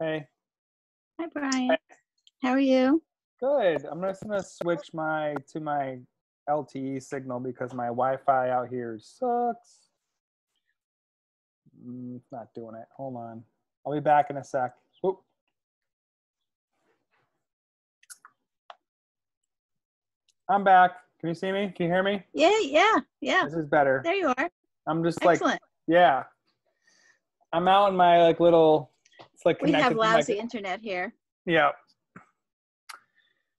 Hey, Hi, Brian. How are you? good. I'm just gonna switch my to my LTE signal because my Wi-Fi out here sucks. Mm, not doing it. Hold on. I'll be back in a sec. Oop. I'm back. Can you see me? Can you hear me? Yeah, yeah, yeah. This is better. There you are. I'm just like, yeah. I'm out in my like little. It's like We have connected to my- lousy internet here. Yeah.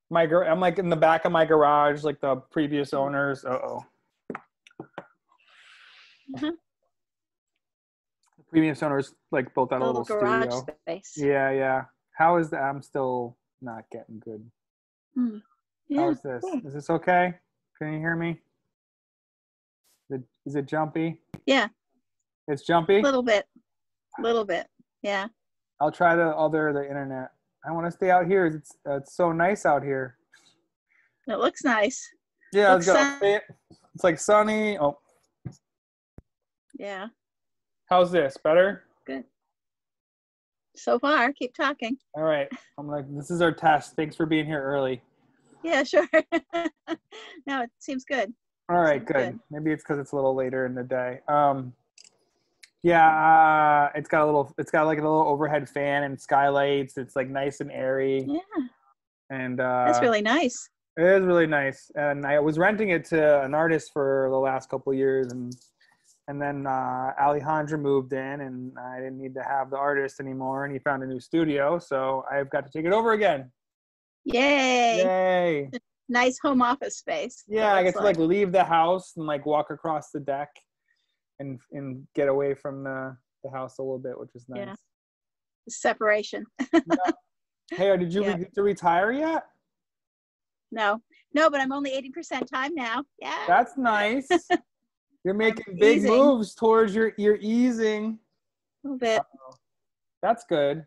My gar- I'm like in the back of my garage, like the previous owners. Uh oh. Mhm. The previous owners like built out A a little little garage studio. space. Yeah, yeah. How is that? I'm still not getting good. How Yeah. is this? cool. Is this okay? Can you hear me? Is it, is it jumpy? Yeah. It's jumpy. A little bit. A little bit. Yeah. I'll try the other the internet. I want to stay out here. It's it's so nice out here. It looks nice. Yeah, Looks sun- It's like sunny. Oh, Yeah. how's this? Better? Good. So far, keep talking. All right. I'm like, this is our test. Thanks for being here early. Yeah, sure. no, it seems good. All right, good. good. Maybe it's because it's a little later in the day. Um, yeah, uh, it's got a little. It's got like a little overhead fan and skylights. It's like nice and airy, Yeah. and uh, That's really nice. it is really nice. And I was renting it to an artist for the last couple of years, and and then uh, Alejandra moved in, and I didn't need to have the artist anymore, and he found a new studio, so I've got to take it over again. Yay. Yay! Nice home office space. Yeah, I get to like leave the house and like walk across the deck and and get away from the, the house a little bit, which is nice. Yeah. separation. Hey, did you Yeah. get to retire yet? No, no, but I'm only 80% time now. Yeah. That's nice. You're making big easing. moves towards your you're easing. a little bit. That's good.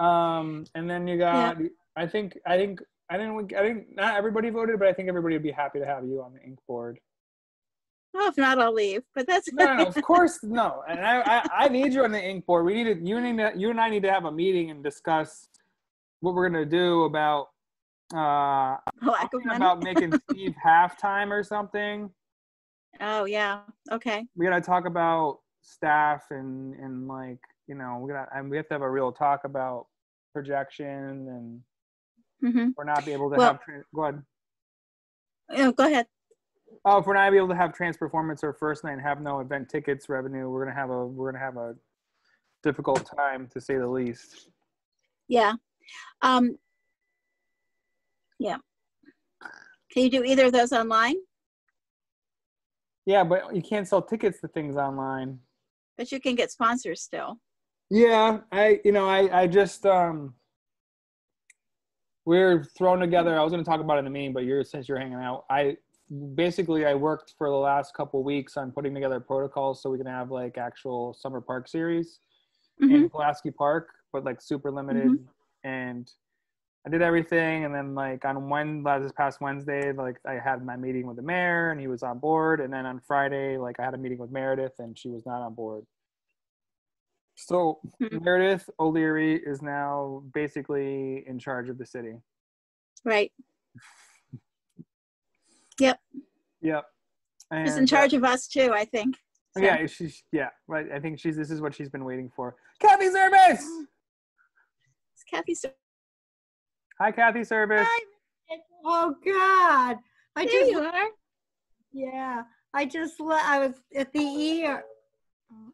Um, and then you got yeah. I think I think I didn't I think not everybody voted, but I think everybody would be happy to have you on the Inc board. Well, if not, I'll leave. But that's No, no, of course no. And I, I, I need you on the Inc board. We need to, you need to, you and I need to have a meeting and discuss what we're gonna do about uh lack of money. about making Steve halftime or something. oh yeah. Okay. We gotta talk about staff and and like you know we gotta and we have to have a real talk about projection and mm-hmm. we're not be able to Well- have go ahead. Oh, go ahead. Oh, if we're not able to have Transperformance or first night and have no event tickets revenue, we're gonna have a we're gonna have a difficult time to say the least. Yeah. Um. Yeah. Can you do either of those online? Yeah, but you can't sell tickets to things online. But you can get sponsors still. Yeah, I you know I I just um we're thrown together. I was going to talk about it in the meeting, but you're since you're hanging out, I basically I worked for the last couple weeks on putting together protocols so we can have like actual summer park series hmm in Pulaski Park, but like super limited. And I did everything, and then like on one this past Wednesday, like I had my meeting with the mayor, and he was on board. And then on Friday, like I had a meeting with Meredith, and she was not on board. So Mhm. Meredith O'Leary is now basically in charge of the city. Right. Yep. Yep. She's And, in uh, charge of us too, I think. So- Yeah, she's yeah, right. I think she's this is what she's been waiting for. Kathy Service. It's Kathy. Service. Hi, Kathy Service. Hi. Oh God! I There just you are. yeah. I just le- I was at the ER.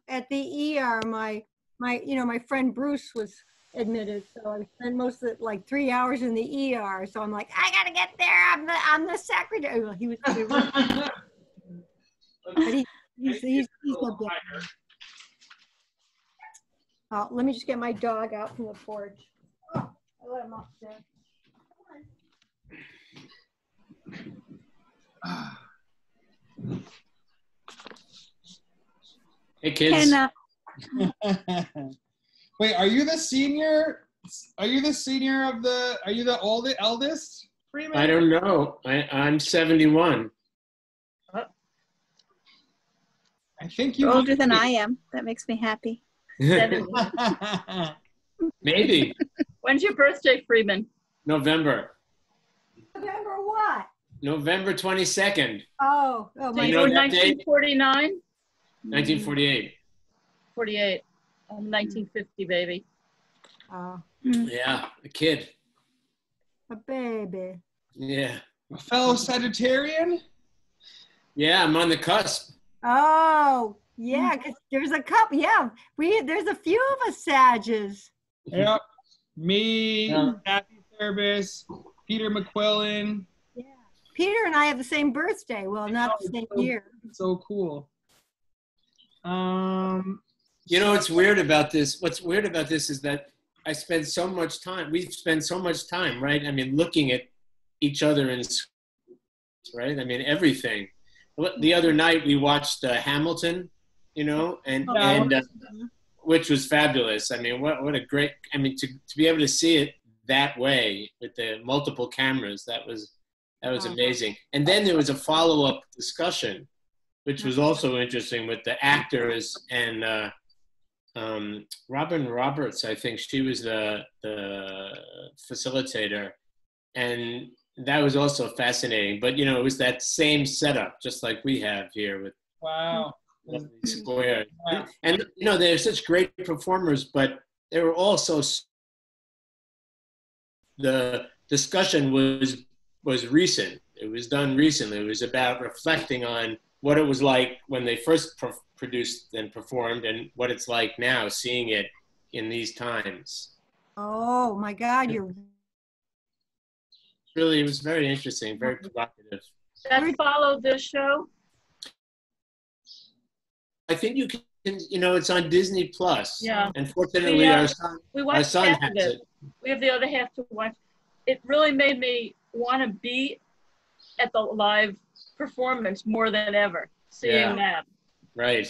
At the ER, my my you know my friend Bruce was admitted, so I spent most of it like three hours in the ER. So I'm like, I gotta get there. I'm the I'm the secretary. Well, he was, but he, he's he's, he's no big. Uh, let me just get my dog out from the porch. Oh, I let him upstairs. Hey kids. Can uh, Wait, are you the senior? Are you the senior of the? Are you the oldest, eldest? Freeman? I don't know. I, I'm 71. I think you. you're older than I am. That makes me happy. Maybe When's your birthday, Freeman? November, November what? November 22nd, Oh, oh So my you know that date? 1949? 1948. 48. Um, I'm 1950, baby. Oh, Yeah, a kid. a baby. Yeah. A fellow Sagittarian? Yeah, I'm on the cusp. Oh, yeah, hmm. 'cause there's a couple. Yeah, we there's a few of us Sages. Yep. Me, Yeah. Kathy Service, Peter McQuillan. Yeah. Peter and I have the same birthday. Well, not the same year. So cool. Um, You know what's weird about this? What's weird about this is that I spend so much time. We spend so much time, right? I mean, looking at each other in, right? I mean, everything. The other night we watched uh, Hamilton, you know, and Oh. and uh, which was fabulous. I mean, what what a great. I mean, to to be able to see it that way with the multiple cameras, that was that was Oh. amazing. And then there was a follow up discussion, which was also interesting with the actors and. Uh, um, Robin Roberts, I think she was the the facilitator, and that was also fascinating. But you know, it was that same setup, just like we have here with wow. squares. Yeah. And you know, they're such great performers, but they were also s- the discussion was was recent. It was done recently. It was about reflecting on what it was like when they first produced and performed, and what it's like now, seeing it in these times. Oh my God, you're Really, it was very interesting, very provocative. That followed this show? I think you can, you know, it's on Disney Plus. Yeah. Unfortunately, uh, Yeah. our son, We our watched son half has of it. it. We have the other half to watch. It really made me want to be at the live performance more than ever. Seeing Yeah. that, Right.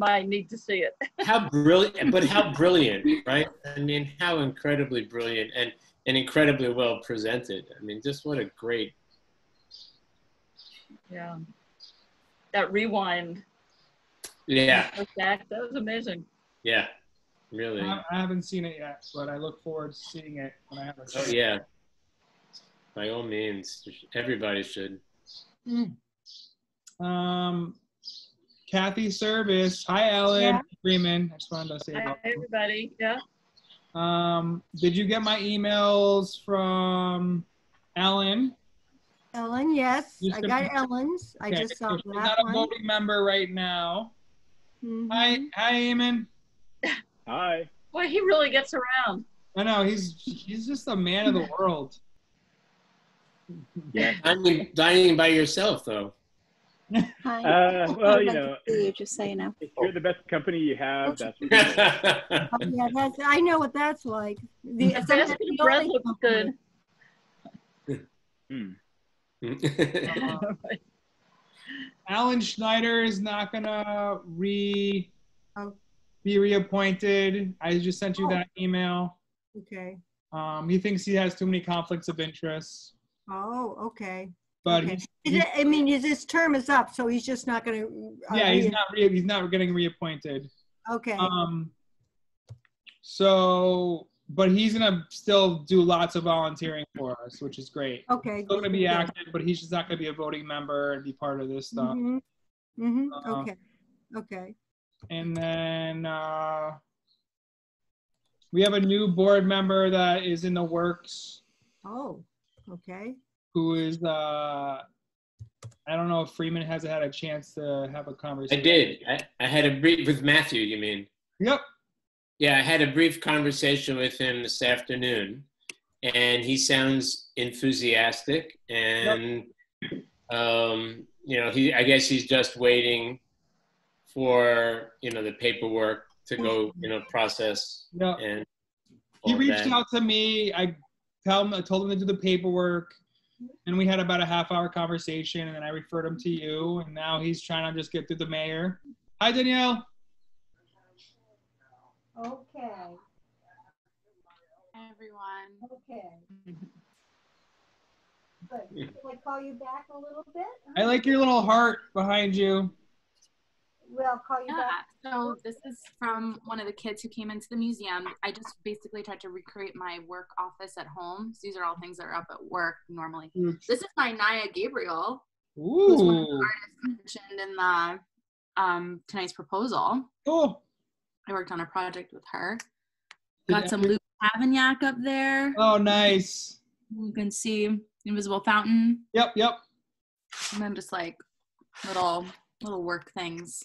I need to see it. how brilliant but how brilliant right i mean how incredibly brilliant and and incredibly well presented i mean just what a great Yeah. That rewind. yeah that was amazing. yeah really I I haven't seen it yet, but I look forward to seeing it when I have a oh yeah by all means everybody should mm. Um, Kathy Service. Hi, Ellen Yeah. Freeman. I just wanted to say Hi, everybody. Yeah. Um, did you get my emails from Ellen? Ellen. Yes, You I should- got Ellen's. I just saw so she's that not a one. voting member right now. Mhm. Hi, hi, Eamon. Hi. Boy, he really gets around. I know he's he's just a man of the world. Yeah. dining, dining by yourself though Hi. Uh, well, you know, you just so you know. If you're the best company you have, that's what you yeah Oh, yeah, that's. I know what that's like. The, The sometimes basket the of looks compliment. good. Hmm. Uh, Alan Schneider is not gonna re Oh. be reappointed. I just sent you Oh. that email. Okay. Um, he thinks he has too many conflicts of interest, Oh, okay. But okay. he's, I mean, his, term is up, so he's just not going to. yeah, he's not re- he's not getting reappointed. Okay. Um, so, but he's gonna still do lots of volunteering for us, which is great. okay. Still gonna be active, but he's just not gonna be a voting member and be part of this stuff. Mhm. Mhm. Uh, Okay. Okay. And then uh, we have a new board member that is in the works, Oh, okay. Who is uh, I don't know if Freeman has had a chance to have a conversation. I did I, I had a brief with matthew you mean Yep. Yeah, I had a brief conversation with him this afternoon, and he sounds enthusiastic. And um, you know, he I guess he's just waiting for you know the paperwork to go you know process Yep. and he reached that. out to me. I tell him, I told him to do the paperwork, and we had about a half hour conversation, and then I referred him to you, and now he's trying to just get through the mayor. Hi, Danielle. Okay. Everyone. Okay. Good. Can I call you back a little bit? I like your little heart behind you. Well, I'll call you Yeah, back. so this is from one of the kids who came into the museum. I just basically tried to recreate my work office at home. So these are all things that are up at work normally. Oops. This is my Naya Gabriel, who's one of the artists mentioned in the um, tonight's proposal. cool. I worked on a project with her. Did Got some every- Luke Cavagnac up there. Oh, nice. You can see Invisible Fountain, Yep, yep. and then just like little little work things.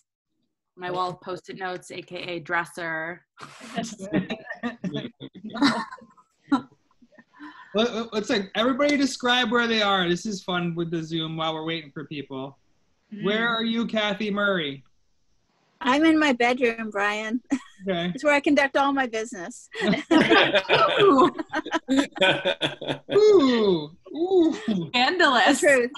My wall of post-it notes, aka dresser. Let- Let's like everybody describe where they are. This is fun with the Zoom while we're waiting for people. Mm-hmm. Where are you, Kathy Murray? I'm in my bedroom, Brian. Okay. It's where I conduct all my business. Ooh, Ooh, ooh. The scandalous. truth.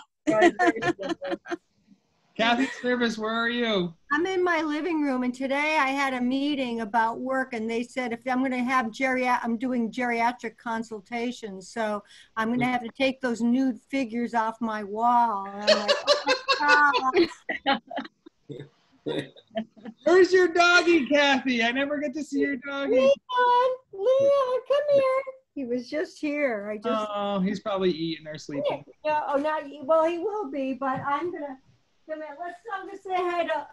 Kathy Service, where are you? I'm in my living room and today I had a meeting about work and they said if I'm going to have geriat, I'm doing geriatric consultations. So I'm going to have to take those nude figures off my wall. And I'm like, oh my God. Where's your doggy, Kathy? I never get to see your doggy. Leon, Leon, come here. He was just here. I just, Oh, he's probably eating or sleeping. yeah, oh, not, well, he will be, but I'm gonna, come here, let's, I'm gonna say hi to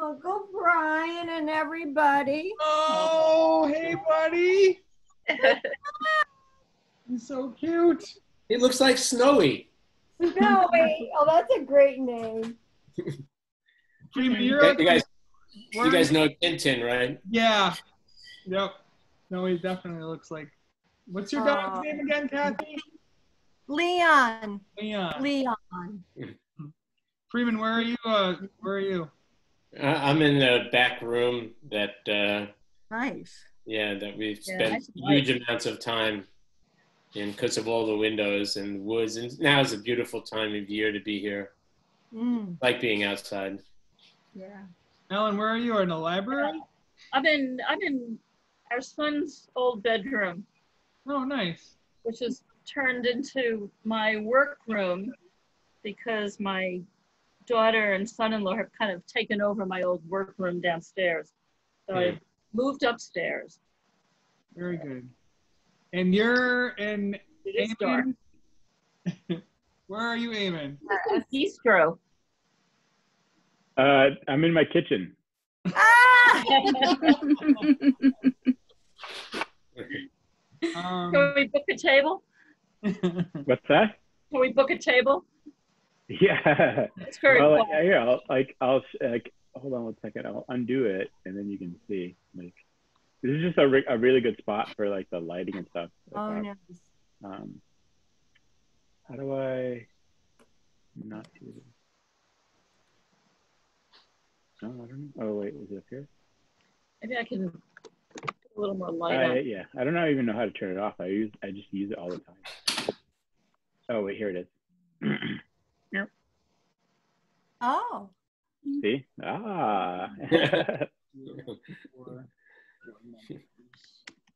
Uncle Brian and everybody. Oh, hey, buddy. He's so cute. He looks like Snowy. No, wait, oh, that's a great name. Freeman, You guys, you guys, Where- you guys know Tintin, right? Yeah. Yep. No, he definitely looks like. What's your uh, dog's Aw. name again, Kathy? Leon, Leon. Leon. Freeman, where are you? Uh, where are you? I- I'm in the back room that, uh, Nice. yeah, that we've Yeah, spent nice huge amounts of time in because of all the windows and woods. And now is a beautiful time of year to be here. Mm, like being outside. yeah. Ellen, where are you? In the library? I'm in I'm in our son's old bedroom, Oh, nice. which is turned into my workroom because my daughter and son-in-law have kind of taken over my old workroom downstairs. So I moved upstairs. Very good. And you're in It is dark. Eamon? Where are you, Eamon? Bistro. Uh, I'm in my kitchen. Ah! Um, Can we book a table? What's that? Can we book a table? Yeah. It's very well, quiet. yeah, I'll, like I'll like hold on one second. I'll undo it, and then you can see. Like, this is just a, re- a really good spot for like the lighting and stuff. Oh, Uh, nice. Um, how do I not do this? Oh, I don't know. Oh wait, is it up here? Maybe I can put a little more light I, yeah, I don't know, even know how to turn it off. I use I just use it all the time. Oh wait, here it is. Oh, See? Ah.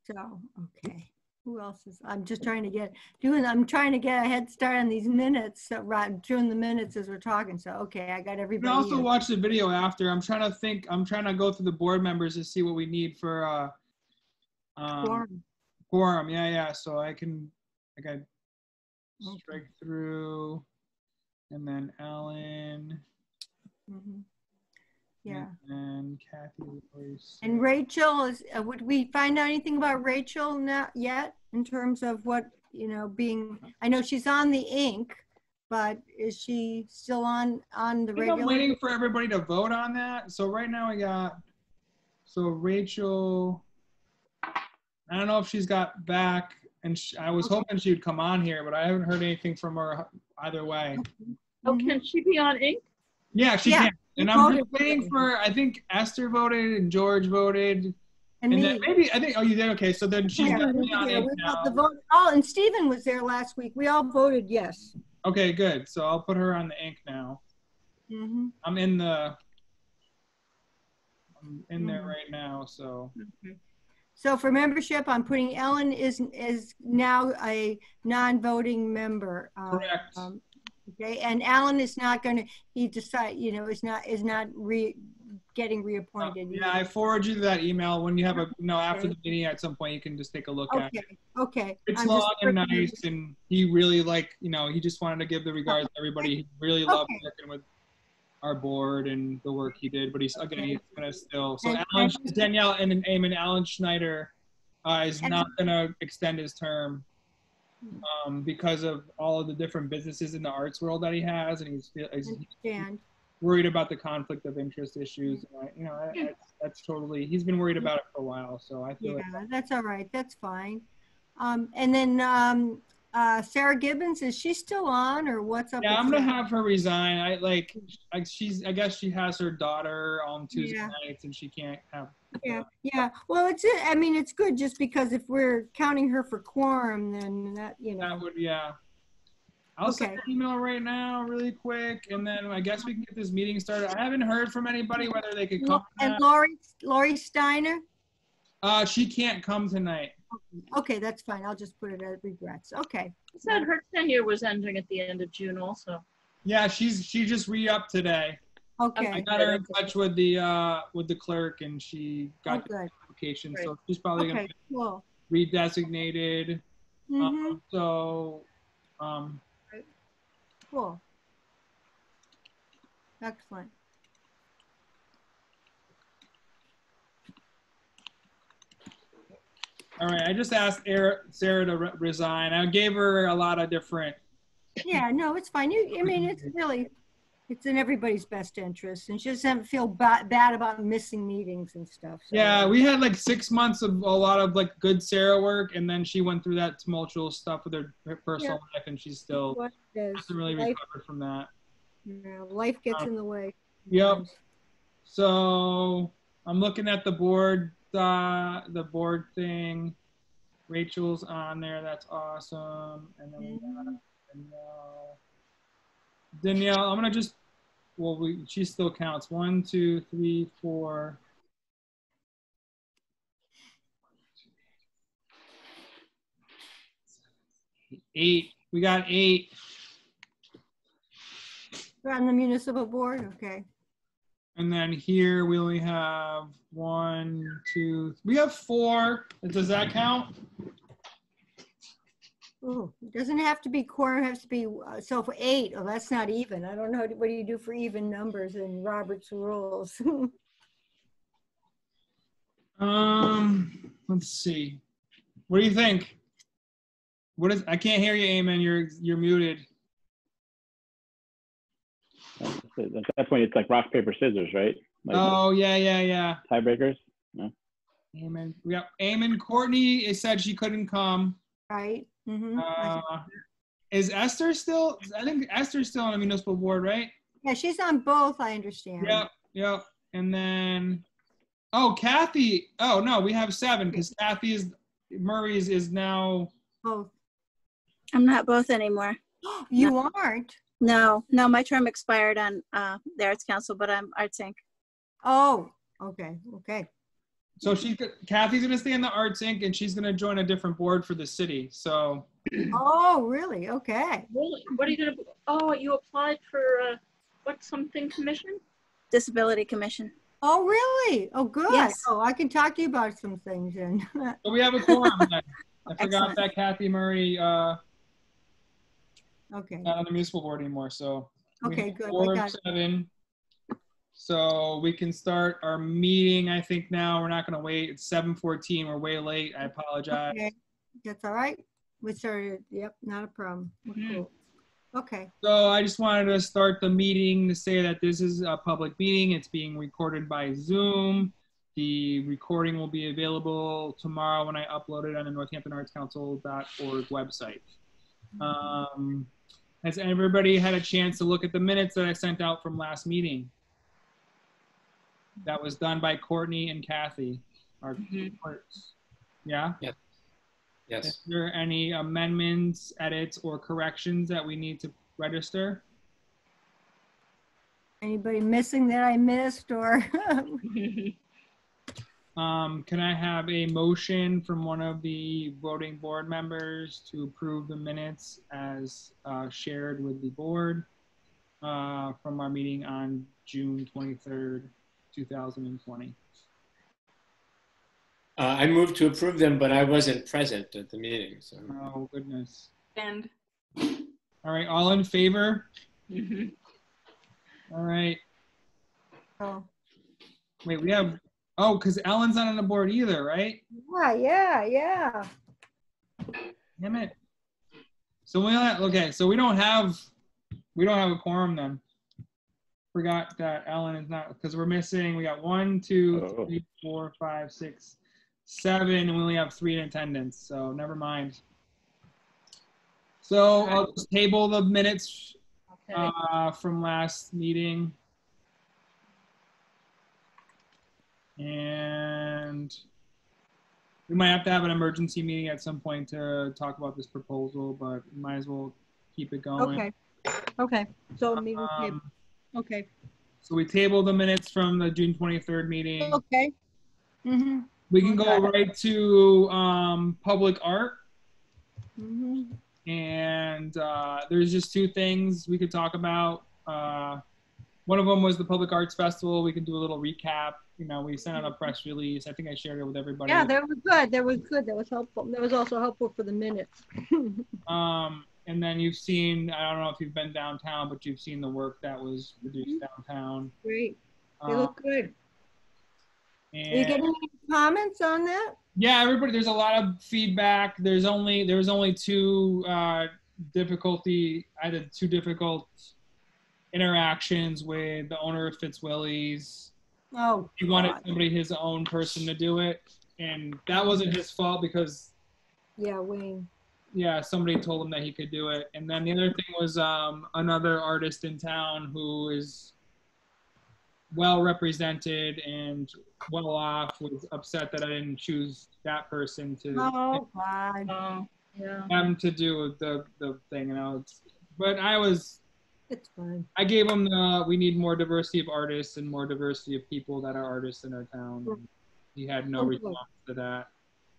so, okay. Who else is, I'm just trying to get, doing, I'm trying to get a head start on these minutes, so, right, doing the minutes as we're talking, so, okay, I got You can everybody. also in. watch the video after. I'm trying to think. I'm trying to go through the board members to see what we need for uh, um, Quorum. quorum. Yeah, yeah. So I can, I got strike through, and then Ellen, Mhm. Yeah. and Kathy. And Rachel is, uh, would we find out anything about Rachel not yet in terms of what, you know, being, I know she's on the Inc, but is she still on, on the I'm waiting for everybody to vote on that. So right now we got, so Rachel, I don't know if she's got back, and sh I was hoping she'd come on here, but I haven't heard anything from her either way. Oh, Mhm. can she be on Inc? Yeah, she Yeah, can. And I'm just waiting for, I think Esther voted and George voted. And And me. then maybe, I think, oh, you did? Okay, so then she's Yeah, definitely on yeah, it now. the vote. Oh, and Stephen was there last week. We all voted yes. Okay, good. So I'll put her on the Inc now. Mm-hmm. I'm in the, I'm in there Mhm. right now, so. So for membership, I'm putting Ellen is, is now a non-voting member. uh, Correct. um, Okay, and Alan is not gonna, he decide, you know, is not, is not re, getting reappointed. Yeah, I forward you that email when you have a, you know, after the meeting at some point, you can just take a look at it. Okay, okay. It's I'm just long and nice, and he really like, you know, he just wanted to give the regards to everybody. He really loved Okay. working with our board and the work he did, but he's, again, he's gonna still, so And- Alan, Danielle and Eamon, Alan Schneider uh, is not gonna extend his term um, because of all of the different businesses in the arts world that he has, and he's, he's worried about the conflict of interest issues. And I, you know, I, that's, that's totally. He's been worried about it for a while, so I feel Yeah, like that's all right. That's fine. Um, and then, um, uh, Sarah Gibbons, is she still on or what's up? yeah, I'm gonna have her resign. I like, like she's. I guess she has her daughter on Tuesday Yeah. nights, and she can't have. Yeah, yeah. Well, it's, I mean, it's good just because if we're counting her for quorum, then that, you know. That would, yeah. I'll send Okay. her an email right now, really quick, and then I guess we can get this meeting started. I haven't heard from anybody whether they could come. And. Lori, Lori Steiner? Uh, she can't come tonight. Okay, that's fine. I'll just put it as regrets. Okay. She said her tenure was ending at the end of June also. Yeah, she's she just re-upped today. Okay. I got her in touch with the uh with the clerk, and she Oh, got the good. application, so she's probably gonna Okay, cool. be redesignated. hmm Um, so, um, cool. Excellent. All right. I just asked Sarah to re- resign. I gave her a lot of different. Yeah, no, it's fine. You, I mean, it's really, it's in everybody's best interest and she doesn't feel ba- bad about missing meetings and stuff. so- Yeah, we had like six months of a lot of like good Sarah work, and then she went through that tumultuous stuff with her, her personal life, and she's still is. hasn't really Life, recovered from that. yeah, life gets Um, in the way. Yep. So I'm looking at the board, uh, the board thing. Rachel's on there. That's awesome. And then we got Danielle. Danielle, I'm gonna just. Well, we she still counts. One, two, three, four. Eight. We got eight. We're on the municipal board, okay. And then here we only have one, two, we have four. Does that count? Ooh, it doesn't have to be quorum, it has to be, uh, so for eight, oh, that's not even. I don't know, what do you do for even numbers in Robert's rules? Um, let's see. What do you think? What is, I can't hear you, Eamon. You're, you're muted. That's, that's when it's like rock, paper, scissors, right? Like Oh, yeah, yeah, yeah. tiebreakers. Eamon. We got Eamon. Courtney it said she couldn't come. Right? Mm-hmm. Uh, is Esther still, I think Esther's still on the municipal board, right? Yeah, she's on both, I understand. Yep, yep. And then, oh, Kathy. Oh no, we have seven because Kathy is Murray's is now. Both. I'm not both anymore. You aren't? No, no, my term expired on uh, the Arts Council, but I'm Arts Inc. Oh, okay, okay. So she, Kathy's gonna stay in the Arts Inc. and she's gonna join a different board for the city. So Oh, really? Okay. Really? What are you gonna, oh, you applied for, uh, what, something commission? Disability Commission. Oh, really? Oh, good. Yes. Oh, I can talk to you about some things then. So we have a quorum then. I forgot Excellent. that Kathy Murray uh, Okay, not on the municipal board anymore. So we okay, have good. Four of got it. seven. So we can start our meeting. I think now we're not going to wait. It's seven fourteen. We're way late. I apologize. Okay, That's all right. We started, yep, not a problem. We're Mhm. cool. Okay, So I just wanted to start the meeting to say that this is a public meeting. It's being recorded by Zoom. The recording will be available tomorrow when I upload it on the NorthamptonArtsCouncil.org website. Um, has everybody had a chance to look at the minutes that I sent out from last meeting? That was done by Courtney and Kathy, our Mhm. clerks. Yeah? Yes. Is there any amendments, edits, or corrections that we need to register? anybody missing that I missed or? Um, can I have a motion from one of the voting board members to approve the minutes as uh, shared with the board uh, from our meeting on June 23rd? 2020. Uh, I moved to approve them, but I wasn't present at the meeting, so. Oh, goodness. And All right, all in favor? Mhm. All right. Oh, Wait, we have, oh, because Ellen's not on the board either, right? Yeah, yeah, yeah. Damn it. So we only, okay, so we don't have, we don't have a quorum then. Forgot that Ellen is not, because we're missing, we got one, two, Oh. three, four, five, six, seven, and we only have three in attendance, so never mind. So I'll just table the minutes Okay. uh, from last meeting. And we might have to have an emergency meeting at some point to talk about this proposal, but we might as well keep it going. Okay, okay. So maybe, we Um, okay, so we table the minutes from the June 23rd meeting. okay. Mm-hmm, We can go right to um, public art. mm-hmm. and uh, there's just two things we could talk about. Uh, one of them was the Public Arts Festival. We could do a little recap. You know, we sent out a press release. I think I shared it with everybody. Yeah, that was good. That was good. That was helpful. That was also helpful for the minutes. Um, and then you've seen, I don't know if you've been downtown, but you've seen the work that was produced downtown. Great. They Um, look good. Are you getting any comments on that? yeah, everybody, there's a lot of feedback. There's only, there's only two uh, difficulty, I had two difficult interactions with the owner of Fitzwilly's. Oh, he wanted God. somebody his own person to do it and that wasn't his fault because Yeah, Wayne. yeah somebody told him that he could do it and then the other thing was um, another artist in town who is well represented and well off was upset that i didn't choose that person to Oh, God. Oh, yeah. them to do the, the thing you know it's, but i was It's fine. i gave him the we need more diversity of artists and more diversity of people that are artists in our town and he had no Oh, response to that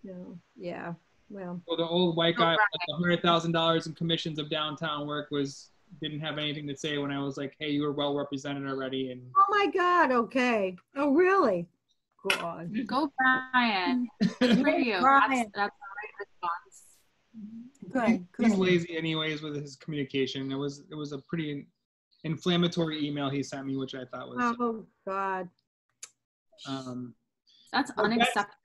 No, yeah, well, Well, the old white guy, with like hundred thousand dollars in commissions of downtown work, was didn't have anything to say when I was like, "Hey, you were well represented already." And oh my God, okay. Oh, really? God. go Brian. Good for you. That's, Brian. that's the right response. Mm-hmm. Good, he's good. lazy anyways with his communication. It was it was a pretty inflammatory email he sent me, which I thought was Oh, God. um, That's Well, that's- unacceptable.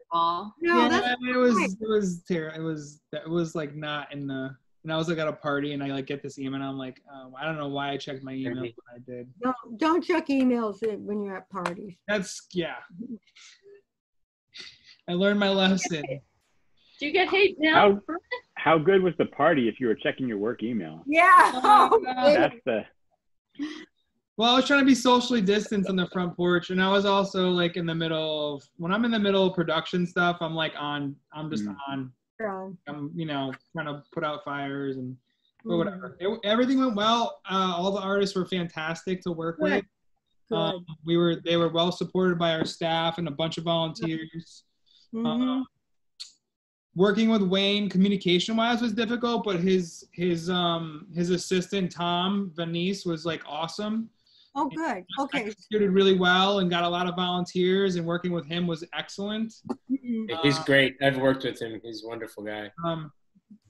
No, yeah, that's it was it was terrible. It was it was like not in the. And I was like at a party, and I like get this email, and I'm like, um, I don't know why I checked my email when I did. Don't, don't check emails when you're at parties. That's yeah. I learned my lesson. Do you get hate now? How, how good was the party if you were checking your work email? Yeah. Oh, That's the Well, I was trying to be socially distanced on the front porch, and I was also like in the middle of when I'm in the middle of production stuff. I'm like on. I'm just Mm. on. I'm you know trying to put out fires and Mm-hmm. whatever. It, everything went well. Uh, all the artists were fantastic to work with. Good. Um, we were they were well supported by our staff and a bunch of volunteers. Mhm. Uh, working with Wayne communication wise was difficult, but his his um his assistant Tom Venice was like awesome. Oh, good. Okay. Executed really well and got a lot of volunteers, and working with him was excellent. Mhm. He's Uh, great. I've worked with him. He's a wonderful guy. Um,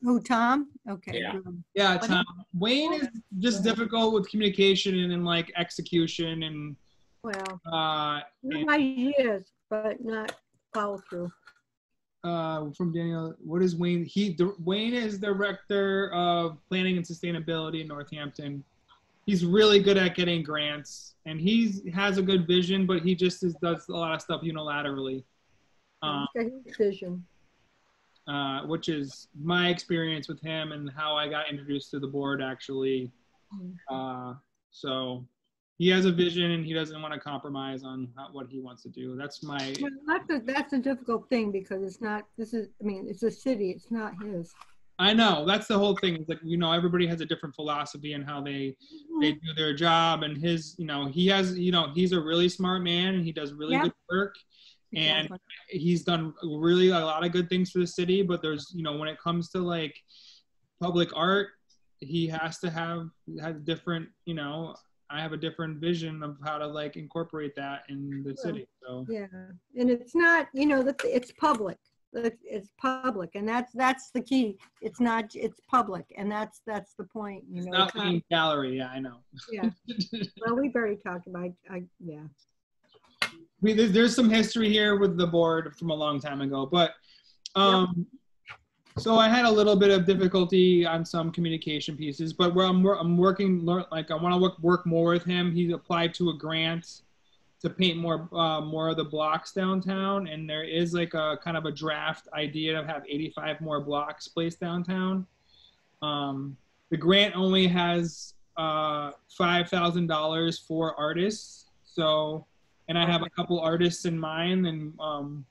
Who, Tom? Okay. Yeah. yeah, Tom. Wayne is just difficult with communication and, and like execution and Well, uh, and, ideas, but not follow through. Uh, from Daniel. What is Wayne? He Wayne is the director of planning and sustainability in Northampton. He's really good at getting grants, and he has a good vision, but he just is, does a lot of stuff unilaterally, um, He's got his vision. uh, which is my experience with him and how I got introduced to the board actually. Uh, so he has a vision, and he doesn't want to compromise on what he wants to do. That's my Well, That's a, that's a difficult thing because it's not, this is, I mean, it's a city, it's not his. I know that's the whole thing. Is like you know everybody has a different philosophy and how they mm-hmm. they do their job. And his you know he has you know he's a really smart man and he does really Yeah. good work. And Exactly. he's done really a lot of good things for the city. But there's you know when it comes to like public art, he has to have have different you know I have a different vision of how to like incorporate that in the city. So Yeah, and it's not, you know, that it's public. It's public, and that's that's the key. It's not. It's public, and that's that's the point. You it's know, not Wayne Gallery. Yeah, I know. yeah. Well, we've already talked about. I yeah. we, there's, there's some history here with the board from a long time ago, but um, so I had a little bit of difficulty on some communication pieces, but where I'm, I'm working, like I want to work, work more with him. He applied to a grant to paint more, uh, more of the blocks downtown. And there is like a kind of a draft idea to have 85 more blocks placed downtown. Um, the grant only has uh, $5,000 for artists. So, and I have a couple artists in mind and, um,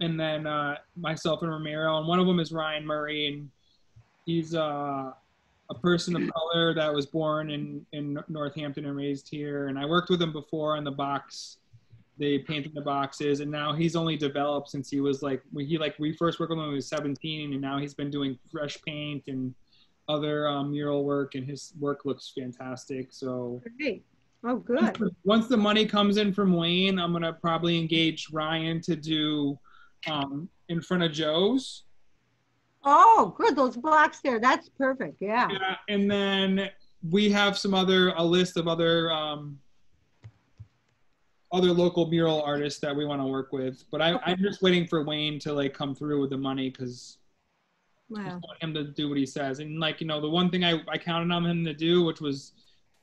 and then uh, myself and Ramiro, and one of them is Ryan Murray, and he's uh, a person of color that was born in in Northampton and raised here. And I worked with him before on the box. They painted the boxes, and now he's only developed since he was like when he like we first worked with him when he was 17, and now he's been doing fresh paint and other um, mural work, and his work looks fantastic. So Great. Oh, good. once the money comes in from Wayne, I'm gonna probably engage Ryan to do um, in front of Joe's. Oh, good. Those blocks there. That's perfect. Yeah. Yeah, and then we have some other a list of other um, other local mural artists that we want to work with. But I, I'm just waiting for Wayne to like come through with the money because I Wow. want him to do what he says. And like you know, the one thing I, I counted on him to do, which was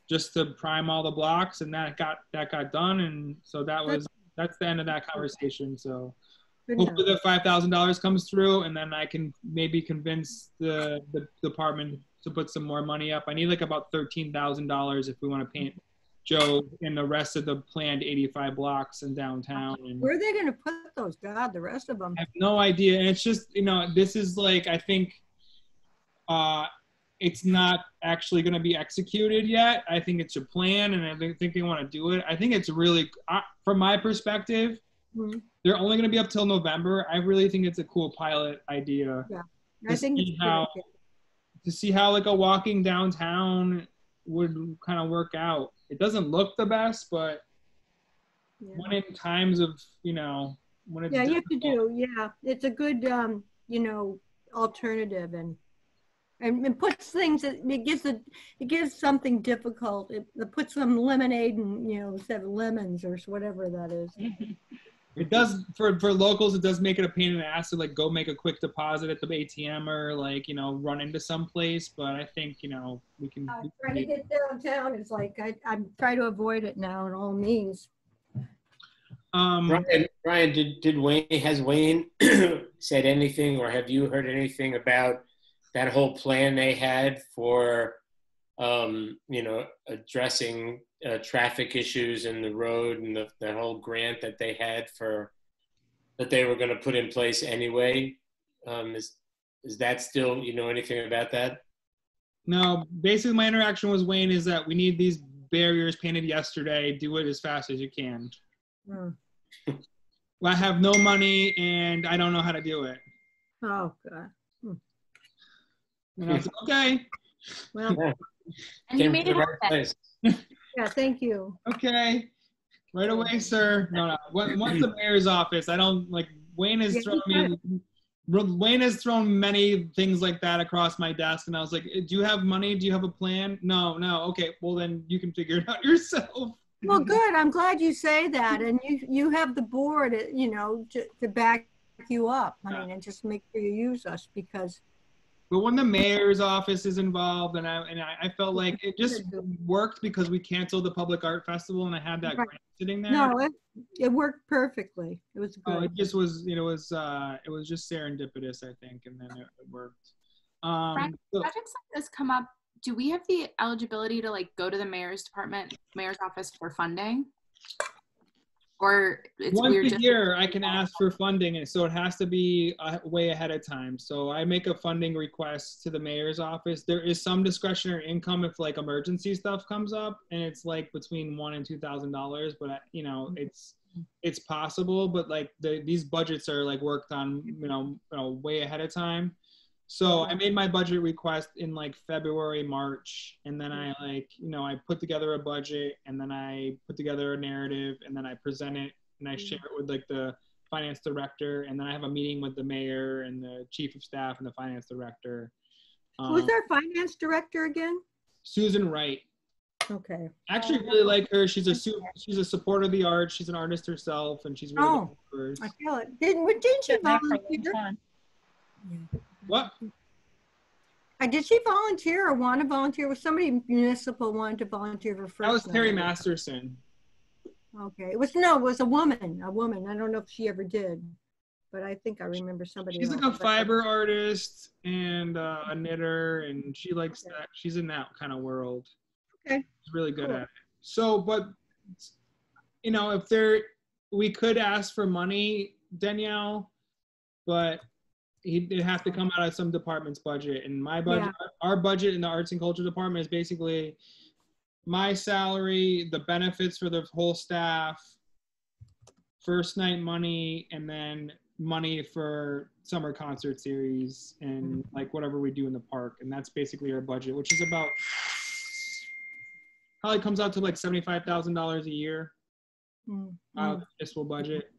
just to prime all the blocks, and that got that got done. And so that was that's the end of that conversation. So. Hopefully the five thousand dollars comes through, and then I can maybe convince the the department to put some more money up. I need like about thirteen thousand dollars if we want to paint Joe and the rest of the planned eighty-five blocks in downtown. And Where are they going to put those? God, the rest of them. I have no idea, and it's just you know this is like I think. Uh, it's not actually going to be executed yet. I think it's a plan, and I think they want to do it. I think it's really, uh, from my perspective, Mhm. They're only going to be up till November. I really think it's a cool pilot idea Yeah, I think it's see how- to see how like a walking downtown would kind of work out. It doesn't look the best, but Yeah. when in times of you know when it's Yeah, you have to do, yeah. It's a good, um, you know, alternative and, and it puts things, it gives it, it gives something difficult. It, it puts some lemonade and, you know, instead of lemons or whatever that is. It does for for locals. It does make it a pain in the ass to like go make a quick deposit at the ATM or like you know run into some place. But I think you know we can. Uh, we Trying to get downtown is like, I, I'm trying to avoid it now in all means. Um, Ryan, Ryan, did, did Wayne, has Wayne said anything or have you heard anything about that whole plan they had for, um, you know, addressing uh, traffic issues in the road and the, the whole grant that they had for, that they were going to put in place anyway? Um, is, is that still, you know, anything about that? No, basically my interaction with Wayne is that we need these barriers painted yesterday. Do it as fast as you can. Hmm. Well, I have no money and I don't know how to do it. Oh, God. And I was like, okay, Well, And you made it right place. yeah, thank you. okay, right away, sir. No, no. Once the mayor's office, I don't like Wayne has Yeah, thrown me. Wayne has thrown many things like that across my desk, and I was like, "Do you have money? Do you have a plan?" No, no. Okay, well then you can figure it out yourself. Well, good. I'm glad you say that. And you, you have the board, uh, you know, to, to back you up. I mean, and just make sure you use us because, But when the mayor's office is involved, and I and I, I felt like it just worked because we canceled the public art festival, and I had that Right. grant sitting there. no, it, it worked perfectly. It was Oh, it just was, you know, it was uh, it was just serendipitous, I think, and then it, it worked. Um, Frank, so- projects like this come up, do we have the eligibility to like go to the mayor's department, mayor's office for funding? Or it's Once weird. a year, I can ask for funding, and so it has to be uh, way ahead of time. So I make a funding request to the mayor's office. There is some discretionary income if like emergency stuff comes up, and it's like between one and two thousand dollars. But I- you know, it's it's possible. But like the, these budgets are like worked on, you know, you know, way ahead of time. So I made my budget request in like February, March, and then I Mm-hmm. like, you know, I put together a budget and then I put together a narrative and then I present it and Mm-hmm. I share it with like the finance director and then I have a meeting with the mayor and the chief of staff and the finance director. Who's Um, our finance director again? Susan Wright. Okay. I actually really like her. She's a su- she's a supporter of the arts. She's an artist herself, and she's really Oh. good numbers. I feel it. Didn't, didn't she Been there for a long volunteer? time. What? Uh, did she volunteer or want to volunteer? Was somebody municipal wanted to volunteer for first? That was Terry Night? Masterson. Okay, it was, no, it was a woman, a woman. I don't know if she ever did, but I think I remember somebody. She's like a fiber artist and uh, a knitter, and she likes that. She's in that kind of world. Okay. She's really good Cool. at it. So, but you know, if there, we could ask for money, Danielle, but he'd it'd have to come out of some department's budget. And my budget, our budget in the arts and culture department is basically my salary, the benefits for the whole staff, first night money, and then money for summer concert series and like whatever we do in the park. And that's basically our budget, which is about probably comes out to like seventy-five thousand dollars a year Mm, out of the municipal budget.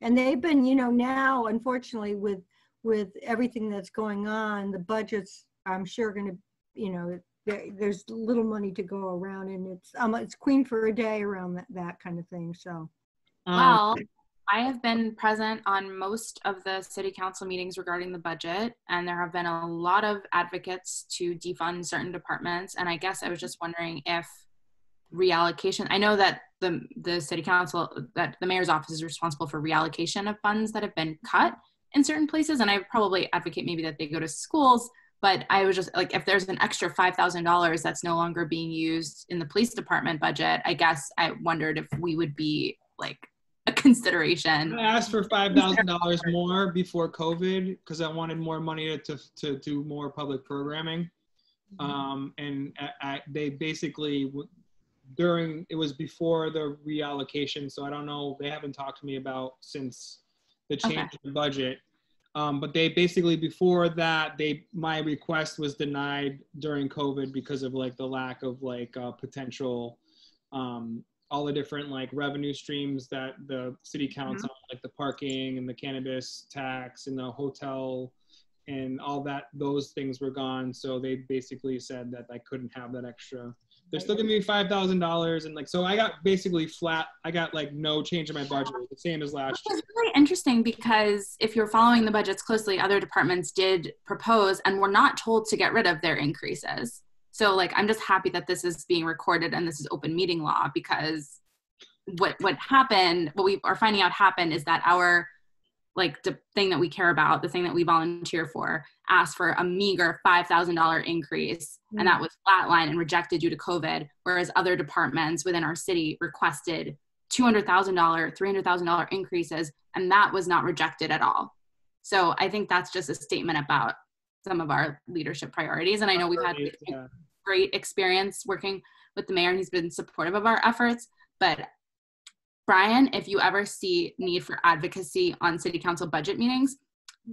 And they've been, you know, now unfortunately with, with everything that's going on, the budgets, I'm sure gonna, you know, there, there's little money to go around and it's, um, it's queen for a day around that, that kind of thing, so. Um, Well, I have been present on most of the city council meetings regarding the budget, and there have been a lot of advocates to defund certain departments. And I guess I was just wondering if reallocation, I know that the, the city council, that the mayor's office is responsible for reallocation of funds that have been cut in certain places. And I probably advocate maybe that they go to schools. But I was just like, if there's an extra $5,000 that's no longer being used in the police department budget, I guess I wondered if we would be like a consideration. I asked for five thousand dollars more before COVID because I wanted more money to, to, to do more public programming. Um, and I, I, they basically w- during it was before the reallocation, so I don't know. They haven't talked to me about since the change Okay. in budget. Um, but they basically before that they my request was denied during COVID because of like the lack of like uh, potential um, all the different like revenue streams that the city counts on, like the parking and the cannabis tax and the hotel and all that, those things were gone. So they basically said that I couldn't have that extra. They're still giving me five thousand dollars, and like so, I got basically flat. I got like no change in my budget, the same as last year. It's really interesting because if you're following the budgets closely, other departments did propose and were not told to get rid of their increases. So like I'm just happy that this is being recorded and this is open meeting law because what what happened, what we are finding out happened is that our like the thing that we care about, the thing that we volunteer for, asked for a meager five thousand dollar increase, and that mm. was flatlined and rejected due to COVID. Whereas other departments within our city requested two hundred thousand dollar, three hundred thousand dollar increases, and that was not rejected at all. So I think that's just a statement about some of our leadership priorities. And I know we've had Yeah. great experience working with the mayor, and he's been supportive of our efforts. But Brian, if you ever see need for advocacy on city council budget meetings,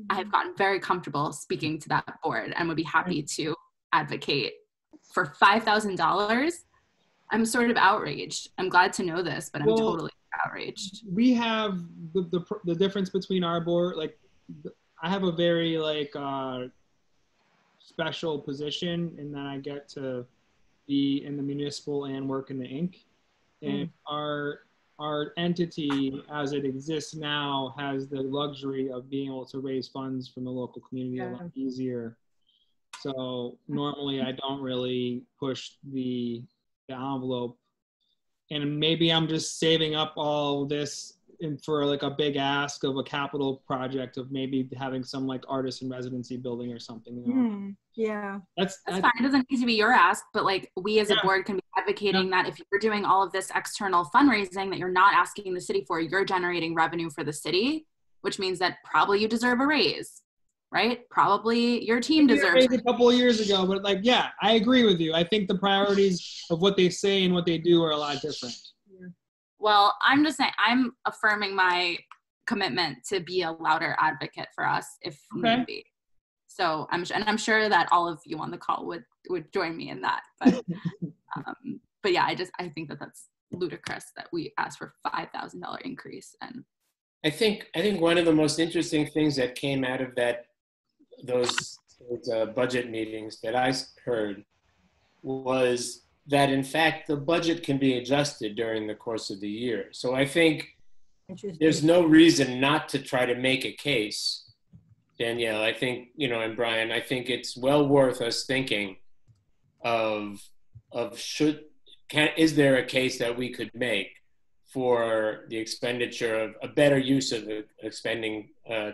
I have gotten very comfortable speaking to that board and would be happy to advocate for five thousand dollars. I'm sort of outraged. I'm glad to know this, but I'm Well- totally outraged. we have the, the the difference between our board like i have a very like uh special position in that i get to be in the municipal and work in the inc and our our entity as it exists now has the luxury of being able to raise funds from the local community a lot easier. So normally i don't really push the the envelope. And maybe I'm just saving up all this in for like a big ask of a capital project of maybe having some like artist in residency building or something. You know? Hmm, Yeah, That's, That's that's fine. It doesn't need to be your ask, but like we as a board can be advocating that if you're doing all of this external fundraising that you're not asking the city for, you're generating revenue for the city, which means that probably you deserve a raise, right? Probably your team We deserves. raised a couple of years ago, but like, yeah, I agree with you. I think the priorities of what they say and what they do are a lot different. Well, I'm just saying, I'm affirming my commitment to be a louder advocate for us if Okay. need be. So I'm and I'm sure that all of you on the call would would join me in that. But um, but yeah, I just I think that that's ludicrous that we asked for five thousand dollar increase and I think I think one of the most interesting things that came out of that those, those uh, budget meetings that I heard was that in fact the budget can be adjusted during the course of the year. So I think there's no reason not to try to make a case. Danielle, I think, you know, and Brian, I think it's well worth us thinking of of should can is there a case that we could make for the expenditure of a better use of expending uh,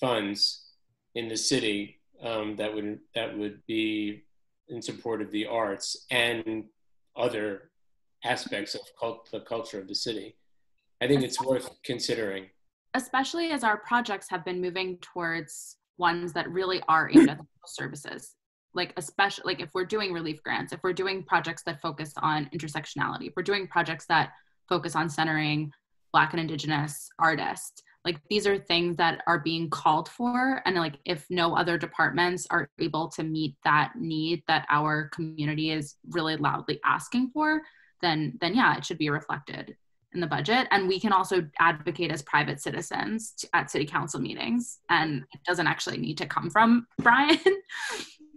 funds in the city um, that would that would be in support of the arts and other aspects of cult, the culture of the city. I think it's worth considering. especially as our projects have been moving towards ones that really are aimed at the services like especially like if we're doing relief grants if we're doing projects that focus on intersectionality if we're doing projects that focus on centering black and indigenous artists like these are things that are being called for and like if no other departments are able to meet that need that our community is really loudly asking for then then yeah it should be reflected in the budget. And we can also advocate as private citizens to, at city council meetings and it doesn't actually need to come from brian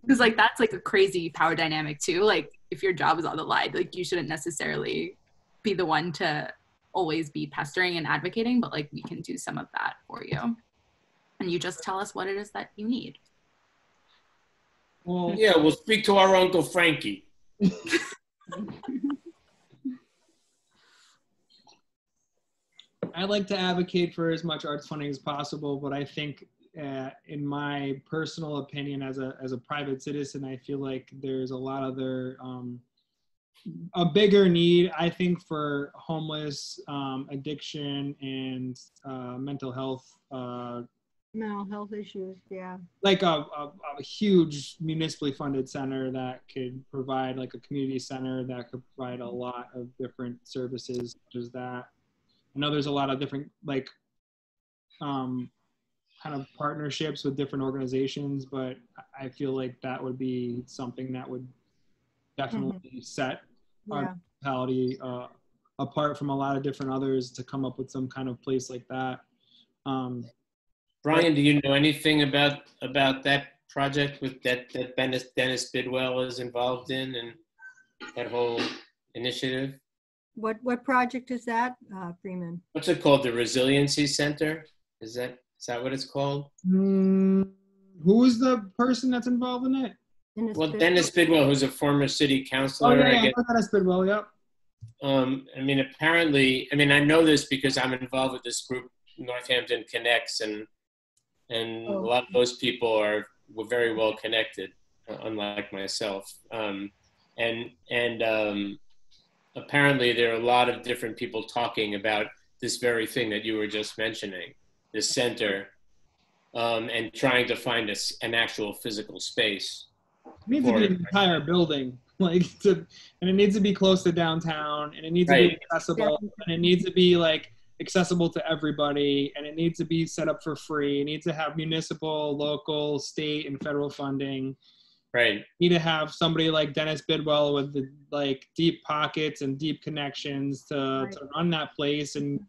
because like that's like a crazy power dynamic too. Like if your job is on the line like you shouldn't necessarily be the one to always be pestering and advocating but like we can do some of that for you and you just tell us what it is that you need Well, Yeah, we'll speak to our Uncle Frankie. I like to advocate for as much arts funding as possible, but I think, uh, in my personal opinion, as a as a private citizen, I feel like there's a lot of there um, a bigger need. I think for homeless, um, addiction, and uh, mental health. Uh, Mental health issues, yeah. like a, a, a huge municipally funded center that could provide like a community center that could provide a lot of different services such as that i know there's a lot of different like um, kind of partnerships with different organizations but i feel like that would be something that would definitely set Yeah. Our municipality uh, apart from a lot of different others to come up with some kind of place like that um, Brian, do you know anything about about that project with that that Dennis Dennis Bidwell is involved in and that whole initiative? What, what project is that, uh, Freeman? What's it called? The Resiliency Center? Is that is that what it's called? mm, who is the person that's involved in it Dennis Well, Bid- Dennis Bidwell, who's a former city Oh councilor, yeah, I yeah, guess. I know Dennis Bidwell. Yep. Um, I mean, apparently, I mean, I know this because I'm involved with this group, Northampton Connects, and and Oh. a lot of those people are were very well connected, uh, unlike myself. Um, and and um, apparently, there are a lot of different people talking about this very thing that you were just mentioning, this center, um, and trying to find us an actual physical space. It needs to be an entire building, like to, and it needs to be close to downtown, and it needs to be Right. accessible, and it needs to be like accessible to everybody, and it needs to be set up for free. It needs to have municipal, local, state, and federal funding. Right. You need to have somebody like Dennis Bidwell with the like deep pockets and deep connections to, Right. to run that place and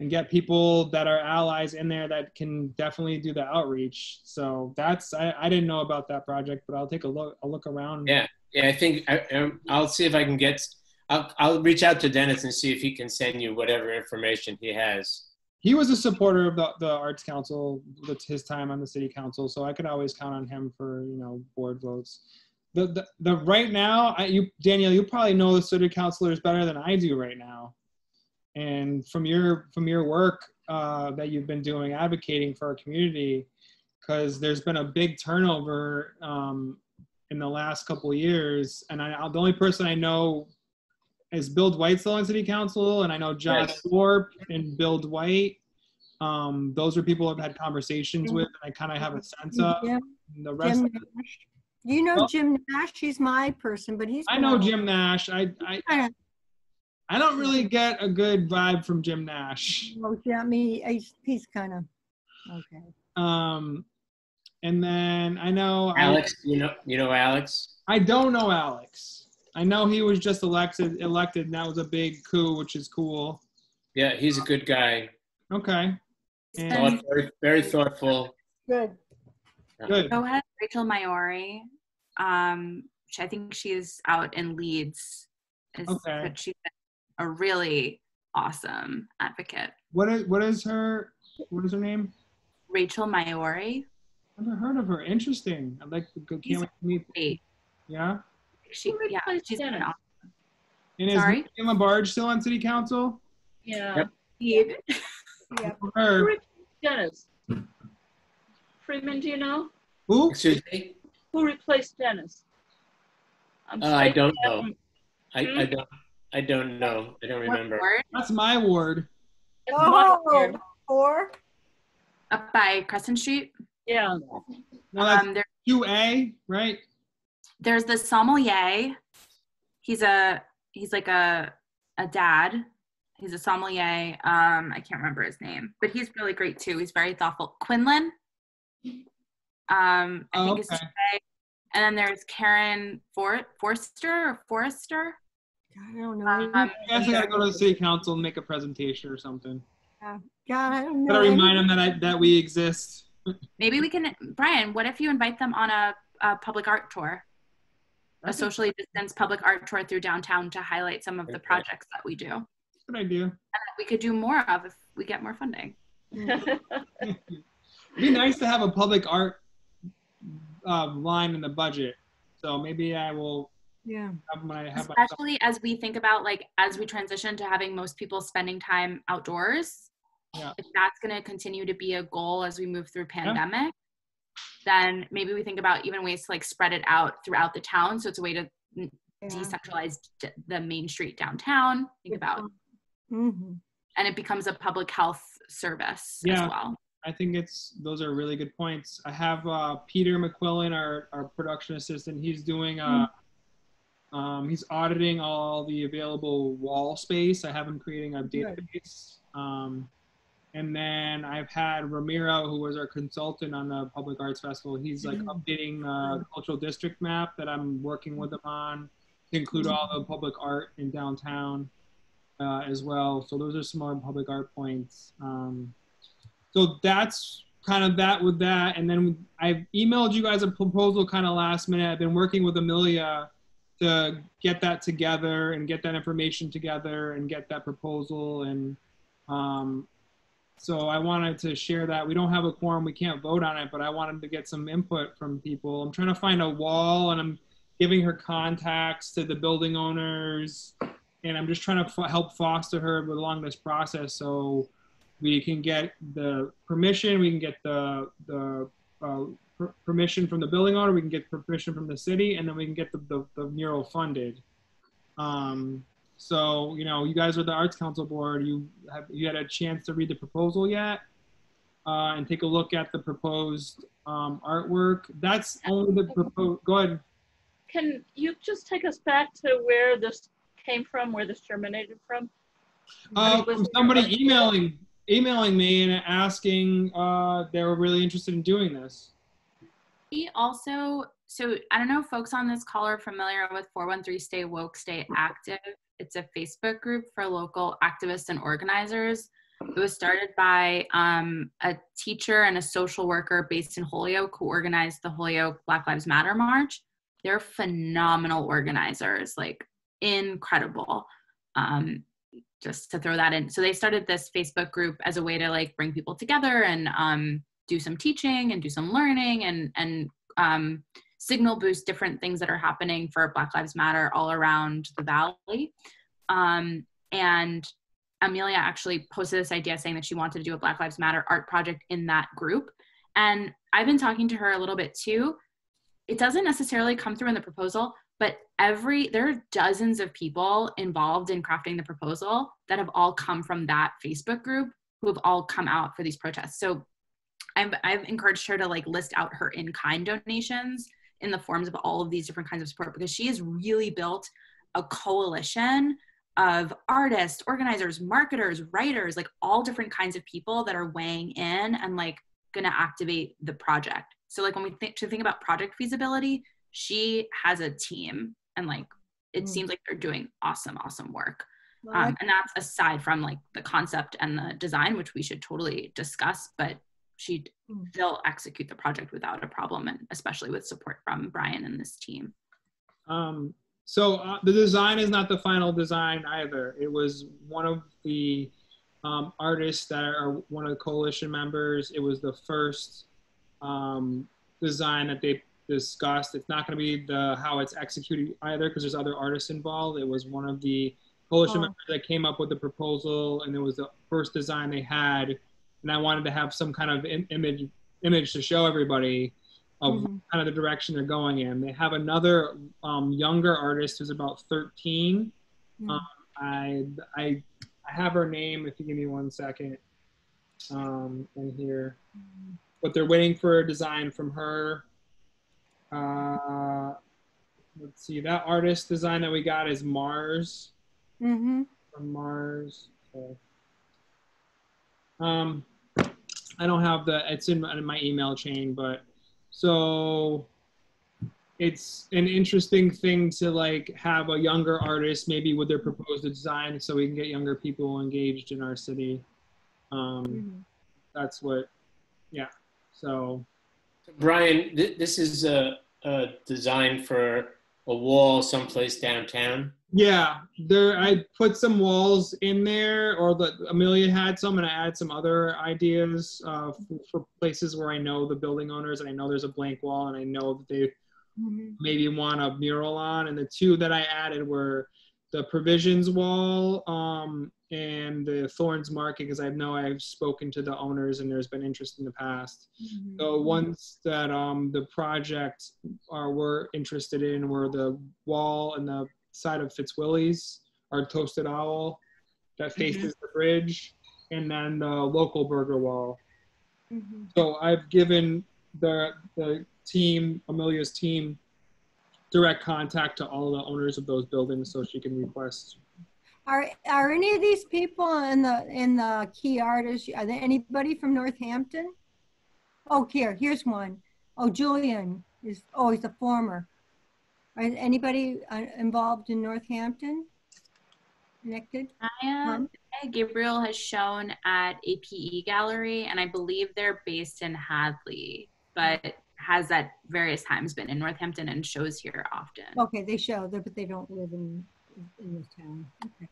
and get people that are allies in there that can definitely do the outreach. So that's I, I didn't know about that project, but I'll take a look. I'll look around. Yeah. Yeah, I think I, um, I'll see if I can get. I'll, I'll reach out to Dennis and see if he can send you whatever information he has. He was a supporter of the, the Arts Council with his time on the city council, so I could always count on him for you know board votes. The the, the right now, I, you Danielle, you probably know the city councilors better than I do right now. And from your from your work uh, that you've been doing advocating for our community, because there's been a big turnover um, in the last couple of years, and I, the only person I know is Bill Dwight still on city council, and I know John Yes. Thorpe and Bill Dwight. Um, those are people I've had conversations with, and I kind of have a sense of. And the rest, Nash. You know Well- Jim Nash? He's my person, but he's. I know Jim Nash. I, I I don't really get a good vibe from Jim Nash. Well, yeah, me, he's, he's kind of, okay. Um, And then I know I- Alex, you know, you know Alex. I don't know Alex. I know he was just elected elected and that was a big coup, which is cool. Yeah, he's a good guy. Okay. And Thought, very, very thoughtful. Good. good. Go ahead, Rachel Maiore. Um, I think she's out in Leeds. Is, Okay. But she's a really awesome advocate. What is what is her what is her name? Rachel Maiore. Never heard of her. Interesting. I'd like to go She's can't wait to meet. Great. Yeah. She, Who yeah, replaced she's been awesome. And is Sorry? Miriam Labarge still on city council? Yeah. Yep. Indeed. Yep. Who Her. replaced Dennis? Freeman, do you know? Who? Excuse me. Who replaced Dennis? I'm Uh, I don't know. I, I don't. I don't know. I don't remember. ward? That's my ward. it's my Oh, ward. four? Up by Crescent Street. Yeah. No, that's Um, there, two A, right? there's the sommelier. He's a he's like a a dad. He's a sommelier. Um, I can't remember his name, but he's really great too. He's very thoughtful. Quinlan. Um, I Oh, think it's okay. and then there's Karen For- Forster or Forrester. I don't know. Um, I guess I gotta go to the city council and make a presentation or something. Yeah. God, I don't know. Gotta remind them that I that we exist. maybe we can, Brian. What if you invite them on a, a public art tour, a That's a socially distanced public art tour through downtown to highlight some of the projects that we do. good idea. that we could do more of if we get more funding. It'd be nice to have a public art uh, line in the budget. So maybe I will Yeah. have my have my Especially as we think about like as we transition to having most people spending time outdoors. Yeah. If that's going to continue to be a goal as we move through pandemic, then maybe we think about even ways to like spread it out throughout the town. So it's a way to yeah. decentralize d- the main street downtown. Think about, Mhm. and it becomes a public health service Yeah. as well. I think it's those are really good points. I have uh, Peter McQuillan, our, our production assistant. He's doing uh, um, he's auditing all the available wall space. I have him creating a database. Um, and then I've had Ramiro, who was our consultant on the Public Arts Festival. He's like updating the cultural district map that I'm working with him on to include all the public art in downtown uh, as well. So those are some more public art points. Um, so that's kind of that with that and then I've emailed you guys a proposal kind of last minute i've been working with amelia to get that together and get that information together and get that proposal and um, so i wanted to share that. We don't have a quorum. We can't vote on it but i wanted to get some input from people. I'm trying to find a wall and i'm giving her contacts to the building owners and i'm just trying to f- help foster her along this process so we can get the permission, we can get the, the uh, per- permission from the building owner, we can get permission from the city, and then we can get the, the, the mural funded. Um, so, you know, you guys are the Arts Council Board, you have, you had a chance to read the proposal yet? Uh, and take a look at the proposed, um, artwork. That's only the proposed, go ahead. Can you just take us back to where this came from, where this terminated from? Uh, from somebody emailing, emailing me and asking, uh, they were really interested in doing this. Also, so I don't know if folks on this call are familiar with 413 Stay Woke, Stay Active. It's a Facebook group for local activists and organizers. It was started by um, a teacher and a social worker based in Holyoke who organized the Holyoke Black Lives Matter March. They're phenomenal organizers, like incredible. Um, just to throw that in. So they started this Facebook group as a way to like bring people together and um, do some teaching and do some learning and and um, signal boost different things that are happening for Black Lives Matter all around the valley. Um, and Amelia actually posted this idea saying that she wanted to do a Black Lives Matter art project in that group. And I've been talking to her a little bit too. It doesn't necessarily come through in the proposal, but every there are dozens of people involved in crafting the proposal that have all come from that Facebook group who have all come out for these protests. So I've, I've encouraged her to like list out her in-kind donations in the forms of all of these different kinds of support because she has really built a coalition of artists, organizers, marketers, writers, like all different kinds of people that are weighing in and like gonna activate the project. So like when we think to think about project feasibility, she has a team and like it Mm. seems like they're doing awesome, awesome work. Well, Um, and that's aside from like the concept and the design, which we should totally discuss, but she'd Mm. still execute the project without a problem and especially with support from Brian and this team. Um, so uh, the design is not the final design either. It was one of the um, artists that are one of the coalition members. It was the first um, design that they discussed. It's not going to be the how it's executed either because there's other artists involved. It was one of the coalition Oh. members that came up with the proposal, and it was the first design they had. And I wanted to have some kind of im- image image to show everybody of Mhm. kind of the direction they're going in. They have another um, younger artist who's about 13. Mm. Um, I, I I have her name. If you give me one second, um, in here, but they're waiting for a design from her. Uh, let's see. That artist design that we got is Mars Mhm. from Mars. Okay. Um, I don't have the. It's in, in my email chain, but so it's an interesting thing to like have a younger artist maybe with their proposed design, so we can get younger people engaged in our city. Um, Mhm. that's what. Yeah. So Brian, th- this is a, a design for a wall someplace downtown. Yeah, there. I put some walls in there, or the Amelia had some, and I had some other ideas uh, for, for places where I know the building owners, and I know there's a blank wall, and I know that they Mhm. maybe want a mural on. And the two that I added were the provisions wall um, and the Thornes Market, because I know I've spoken to the owners, and there's been interest in the past. Mhm. The ones that um, the project are were interested in were the wall and the side of Fitzwilly's, our toasted owl that faces the bridge, and then the local burger wall. Mhm. So I've given the the team, Amelia's team, direct contact to all the owners of those buildings so she can request. Are are any of these people in the in the key artists? Are there anybody from Northampton? Oh, here, here's one. Oh, Julian is. Oh, he's a former. Are anybody uh, involved in Northampton? Connected? I am. Gabriel has shown at APE Gallery, and I believe they're based in Hadley, but has at various times been in Northampton and shows here often. Okay, they show, there, but they don't live in in this town. Okay.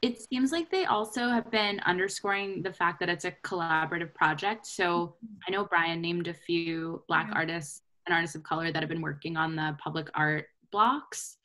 It seems like they also have been underscoring the fact that it's a collaborative project. So mm-hmm. I know Brian named a few Black Yeah. artists and artists of color that have been working on the public art blocks.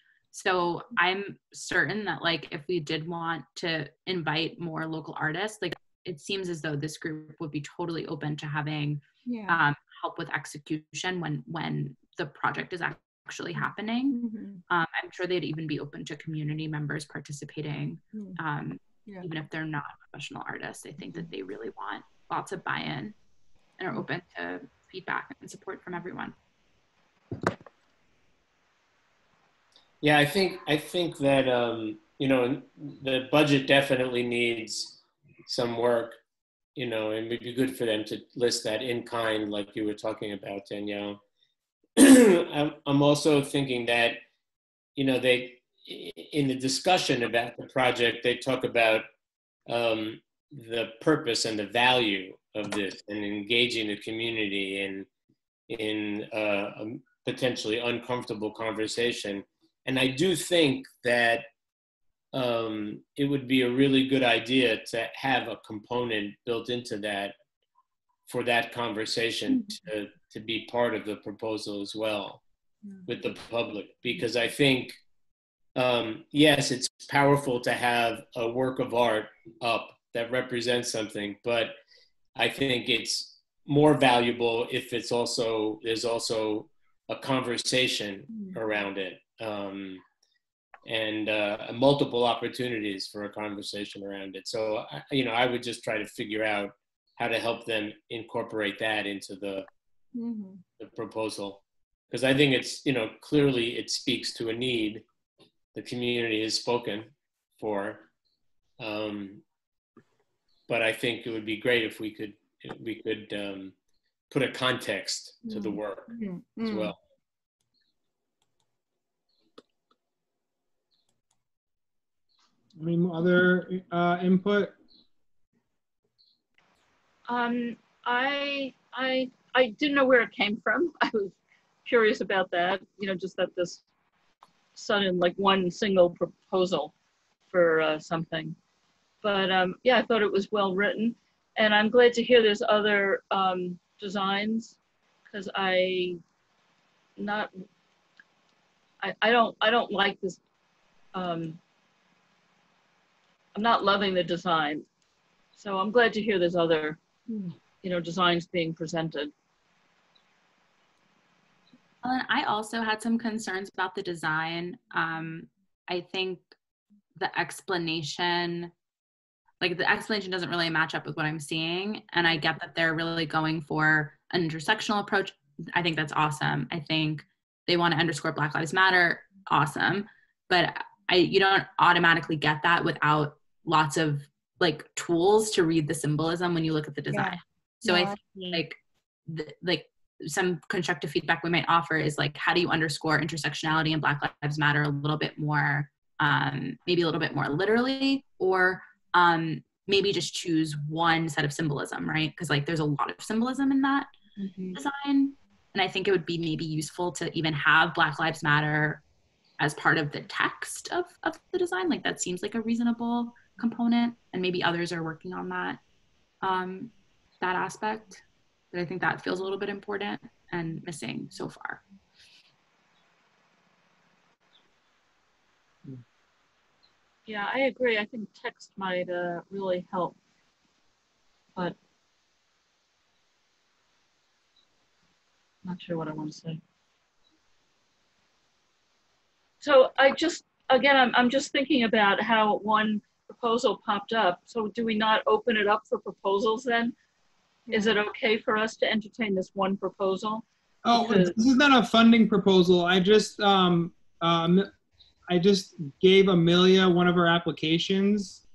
So I'm certain that like if we did want to invite more local artists, like it seems as though this group would be totally open to having Yeah. um, help with execution when when the project is actually happening. Mhm. Um, I'm sure they'd even be open to community members participating, Mm. um, Yeah. even if they're not professional artists. I think that they really want lots of buy-in and are open to feedback and support from everyone. Yeah, I think I think that um, you know the budget definitely needs some work. You know, and it'd be good for them to list that in kind, like you were talking about, Danielle. I'm I'm also thinking that you know they in the discussion about the project they talk about um, the purpose and the value of this and engaging the community in in uh, a potentially uncomfortable conversation and I do think that um, it would be a really good idea to have a component built into that for that conversation to, to be part of the proposal as well with the public. Because I think um, yes, it's powerful to have a work of art up that represents something, but I think it's more valuable if it's also there's also a conversation around it um, and uh, multiple opportunities for a conversation around it. So I- you know, I would just try to figure out how to help them incorporate that into the, Mhm. the proposal because I think it's you know clearly it speaks to a need the community has spoken for, um, but I think it would be great if we could we could um, put a context to the work Mm, as well. Any other uh, input? Um, I, I, I didn't know where it came from. I was curious about that, you know, just that this sudden, like one single proposal for uh, something. But um, yeah, I thought it was well written. And I'm glad to hear there's other um, designs because I not, I, I don't, I don't like this. Um, I'm not loving the design. So I'm glad to hear there's other you know, designs being presented. Ellen, I also had some concerns about the design. Um, I think the explanation, like the explanation doesn't really match up with what I'm seeing. And I get that they're really going for an intersectional approach. I think that's awesome. I think they want to underscore Black Lives Matter. Awesome. But I, you don't automatically get that without lots of like tools to read the symbolism when you look at the design. So I think like the, like some constructive feedback we might offer is like how do you underscore intersectionality and black lives matter a little bit more um, maybe a little bit more literally? Or um, maybe just choose one set of symbolism right? Because like there's a lot of symbolism in that design. And i think it would be maybe useful to even have black lives matter as part of the text of, of the design. Like that seems like a reasonable component and maybe others are working on that um, that aspect but i think that feels a little bit important and missing so far Yeah, I agree. I think text might uh, really help. But not sure what I want to say. So I just, again, I'm, I'm just thinking about how one proposal popped up. So do we not open it up for proposals then? Is it okay for us to entertain this one proposal? Oh, Because- this is not a funding proposal. I just, um, um, I just gave Amelia one of our applications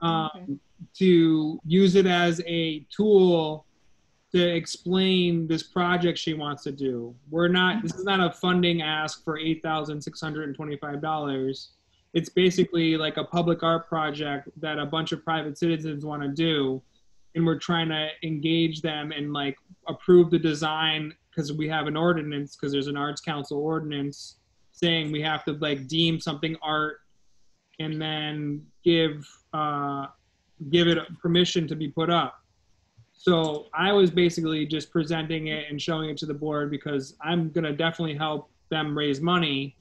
um, to use it as a tool to explain this project she wants to do. We're not, this is not a funding ask for $8,625. It's basically like a public art project that a bunch of private citizens want to do. And we're trying to engage them and like approve the design because we have an ordinance, because there's an arts council ordinance saying we have to like deem something art and then give uh, give it permission to be put up. So I was basically just presenting it and showing it to the board because I'm gonna definitely help them raise money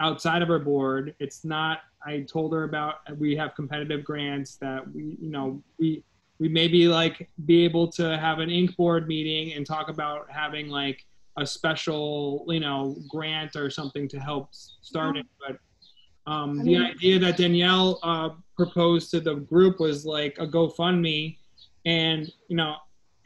outside of our board. It's not. I told her about we have competitive grants that we you know we we maybe like be able to have an ink board meeting and talk about having like a special you know grant or something to help start it but um, the idea that danielle uh, proposed to the group was like a gofundme and you know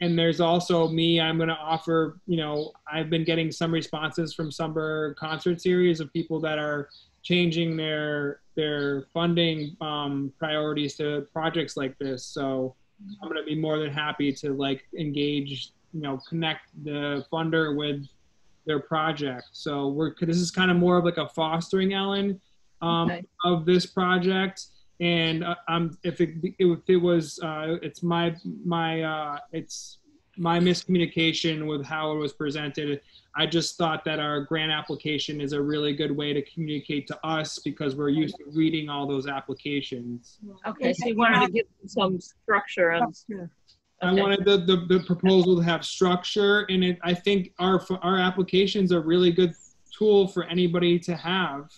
and there's also me i'm going to offer you know i've been getting some responses from summer concert series of people that are changing their their funding um, priorities to projects like this. So i'm going to be more than happy to like engage you know connect the funder with their project. So we're this is kind of more of like a fostering ellen um, Okay. of this project and uh, um, if it if it was uh, it's my my uh, it's my miscommunication with how it was presented i just thought that our grant application is a really good way to communicate to us because we're used to reading all those applications Okay, so you wanted to give some structure and, I okay. wanted the, the, the proposal to have structure and it, I think our, our application's a really good tool for anybody to have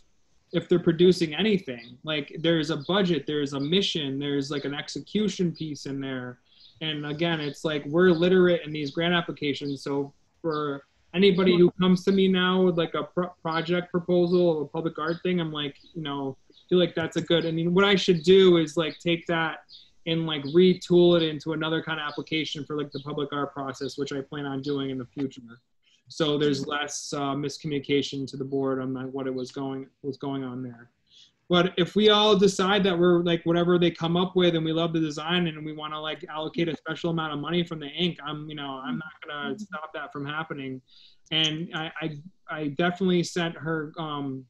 if they're producing anything. Like there's a budget, there's a mission, there's like an execution piece in there. And again, it's like we're literate in these grant applications. So for anybody who comes to me now with like a pro- project proposal a public art thing, I'm like, you know, feel like that's a good, I mean, what I should do is like take that and like retool it into another kind of application for like the public art process, which I plan on doing in the future. So there's less uh, miscommunication to the board on like, what it was going was going on there. But if we all decide that we're like whatever they come up with and we love the design and we want to like allocate a special amount of money from the ink, I'm you know I'm not gonna stop that from happening. And I I, I definitely sent her. Um,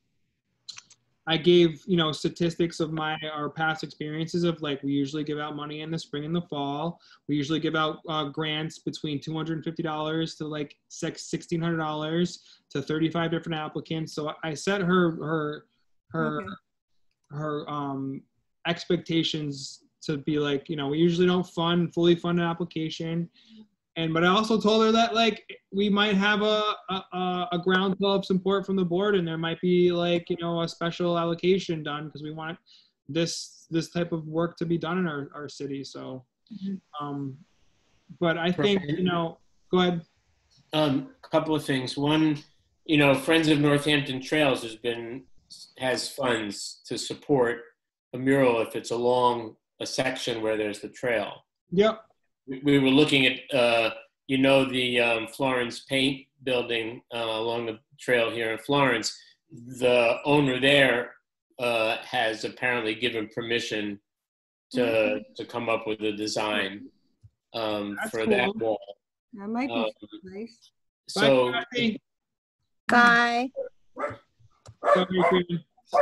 I gave you know statistics of my our past experiences of like we usually give out money in the spring and the fall. We usually give out uh, grants between two hundred and fifty dollars to like sixteen hundred dollars to thirty five different applicants. So I set her her her Okay. her um expectations to be like you know we usually don't fund fully fund an application and but i also told her that like we might have a a, a- a groundswell of support from the board and there might be like you know a special allocation done because we want this this type of work to be done in our, our city so Mhm. um but i think you know go ahead Um, a couple of things. One, you know, Friends of Northampton Trails has been has funds to support a mural if it's along a section where there's the trail. yep We, we were looking at, uh, you know, the um, Florence Paint Building uh, along the trail here in Florence. The owner there uh, has apparently given permission to to come up with a design um, That's for that wall. That might Um, be nice. so. Bye, Bye.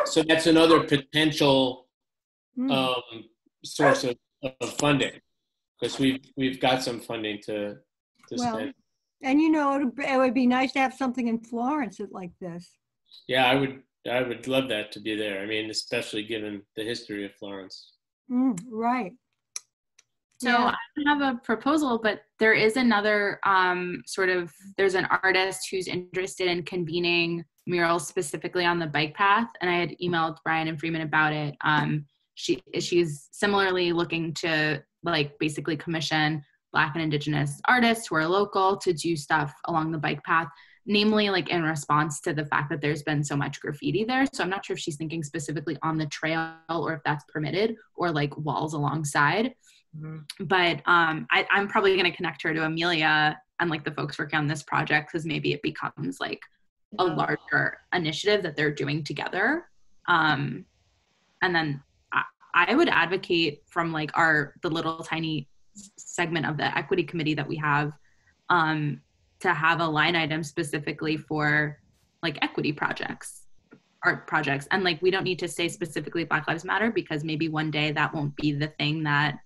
So that's another potential Hmm. um, source of, of funding because we've we've got some funding to to Well, spend. And you know, it'd be- it would be nice to have something in Florence that- like this. Yeah, I would I would love that to be there. I mean, especially given the history of Florence. Mm, right. So Yeah. I don't have a proposal, but there is another um, sort of there's an artist who's interested in convening murals specifically on the bike path, and I had emailed Brian and Freeman about it. Um, she she's similarly looking to like basically commission Black and Indigenous artists who are local to do stuff along the bike path, namely like in response to the fact that there's been so much graffiti there. So I'm not sure if she's thinking specifically on the trail or if that's permitted or like walls alongside Mhm. but um, I, I'm probably going to connect her to Amelia and like the folks working on this project because maybe it becomes like a larger initiative that they're doing together. Um, and then I, would advocate from like our the little tiny segment of the equity committee that we have um, to have a line item specifically for like equity projects art projects. And like we don't need to say specifically black lives matter because maybe one day that won't be the thing that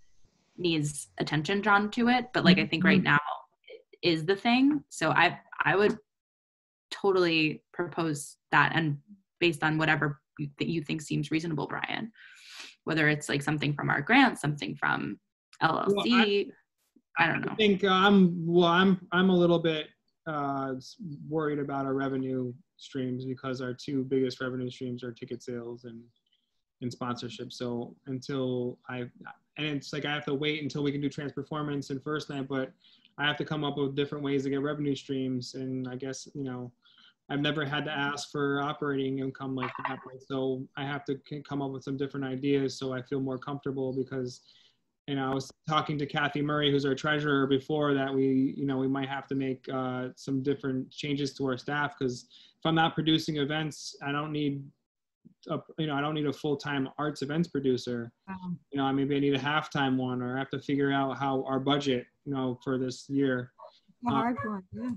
needs attention drawn to it. But like i think right now it is the thing. So i i would totally propose that and based on whatever you, that you think seems reasonable brian whether it's like something from our grant something from llc I, don't know I think uh, I'm well. I'm I'm a little bit uh, worried about our revenue streams because our two biggest revenue streams are ticket sales and and sponsorship. So until I and it's like I have to wait until we can do Transperformance and first night, but I have to come up with different ways to get revenue streams. And I guess you know I've never had to ask for operating income like that, so I have to come up with some different ideas so I feel more comfortable because you know, I was talking to Kathy Murray, who's our treasurer, before that we, you know, we might have to make uh, some different changes to our staff because if I'm not producing events, I don't need, a, you know, I don't need a full-time arts events producer. Um, You know, I maybe I need a half-time one, or I have to figure out how our budget, you know, for this year. A hard one, yeah.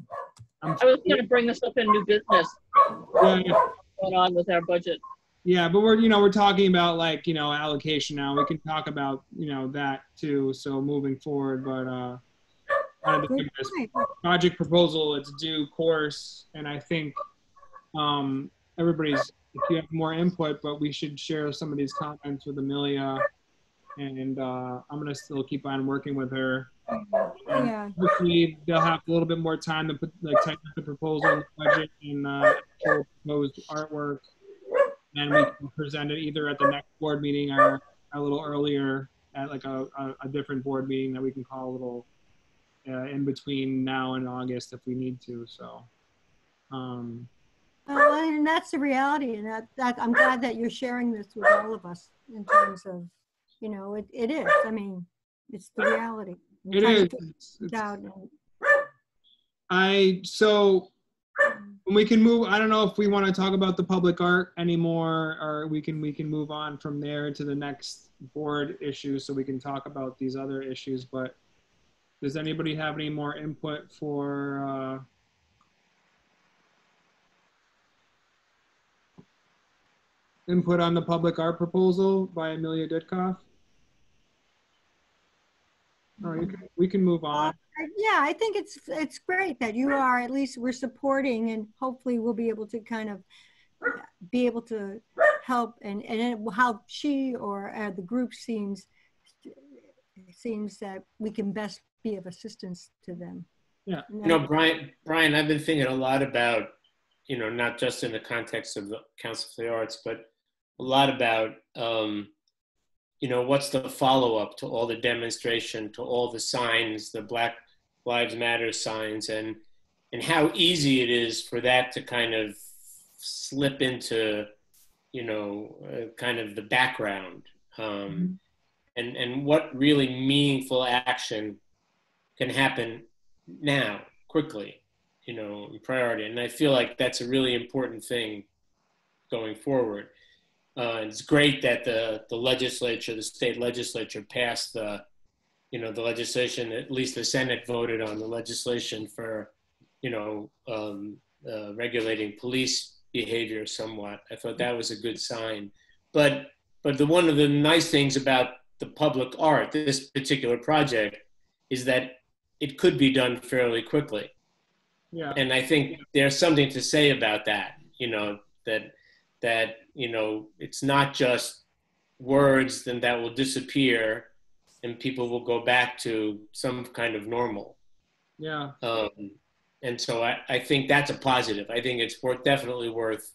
I'm, was gonna bring this up in new business, yeah, going on with our budget. Yeah, but we're you know we're talking about like you know allocation now. We can talk about you know that too. So moving forward, but uh, wanted to Good this project proposal its due course, and I think um, everybody's if you have more input, but we should share some of these comments with Amelia, and uh, I'm gonna still keep on working with her. Yeah, hopefully they'll have a little bit more time to put like tighten up the proposal and the budget and uh, proposed artwork. And we can present it either at the next board meeting or a little earlier at like a, a, a different board meeting that we can call a little uh, in between now and August if we need to. So, um, well, and that's the reality, and that, that, I'm glad that you're sharing this with all of us in terms of, you know, it, it is, I mean, it's the reality. It is. to It's- it's- out I so we can move. I don't know if we want to talk about the public art anymore, or we can we can move on from there to the next board issue, so we can talk about these other issues. But does anybody have any more input for? Uh, input on the public art proposal by Amelia Ditkoff? Or you can, we can move on. I- Yeah, I think it's, it's great that you are, at least we're supporting and hopefully we'll be able to kind of be able to help and, and how she or uh, the group seems, seems that we can best be of assistance to them. Yeah. And You know, Brian, Brian, I've been thinking a lot about, you know, not just in the context of the Council for the Arts, but a lot about, um, you know, what's the follow up to all the demonstration, to all the signs, the Black Lives Matter signs, and and how easy it is for that to kind of slip into, you know, uh, kind of the background, um, and and what really meaningful action can happen now quickly you know priority. And i feel like that's a really important thing going forward uh, it's great that the the legislature the state legislature passed the you know the legislation at least the senate voted on the legislation for you know um, uh, regulating police behavior somewhat i thought that was a good sign but but the one of the nice things about the public art this particular project is that it could be done fairly quickly. Yeah. And I think there's something to say about that, you know, that that, you know, it's not just words then that will disappear and people will go back to some kind of normal. Yeah. Um, and so I, I think that's a positive. I think it's worth definitely worth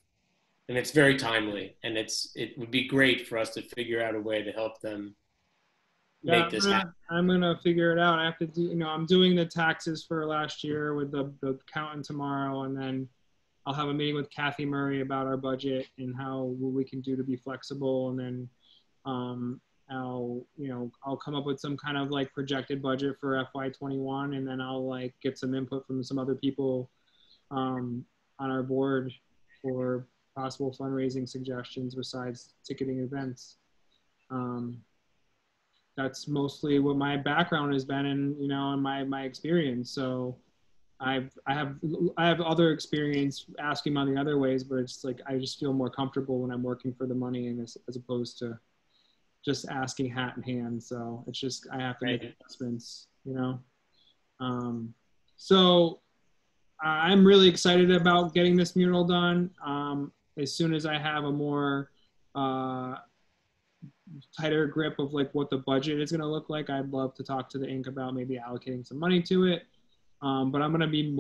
and it's very timely and it's it would be great for us to figure out a way to help them Yeah, make this I'm happen. gonna, I'm gonna figure it out. I have to do, you know, I'm doing the taxes for last year with the, the accountant tomorrow, and then I'll have a meeting with Kathy Murray about our budget and how what we can do to be flexible, and then um, I'll, you know, I'll come up with some kind of like projected budget for FY21, and then I'll like get some input from some other people um, on our board for possible fundraising suggestions besides ticketing events. Um, that's mostly what my background has been in you know in my my experience. So i've i have i have other experience asking money other ways but it's like i just feel more comfortable when i'm working for the money and as, as opposed to just asking hat in hand. So it's just i have to make Right. adjustments you know? Um so i'm really excited about getting this mural done. Um as soon as i have a more uh tighter grip of like what the budget is going to look like i'd love to talk to the Inc about maybe allocating some money to it um, but i'm going to be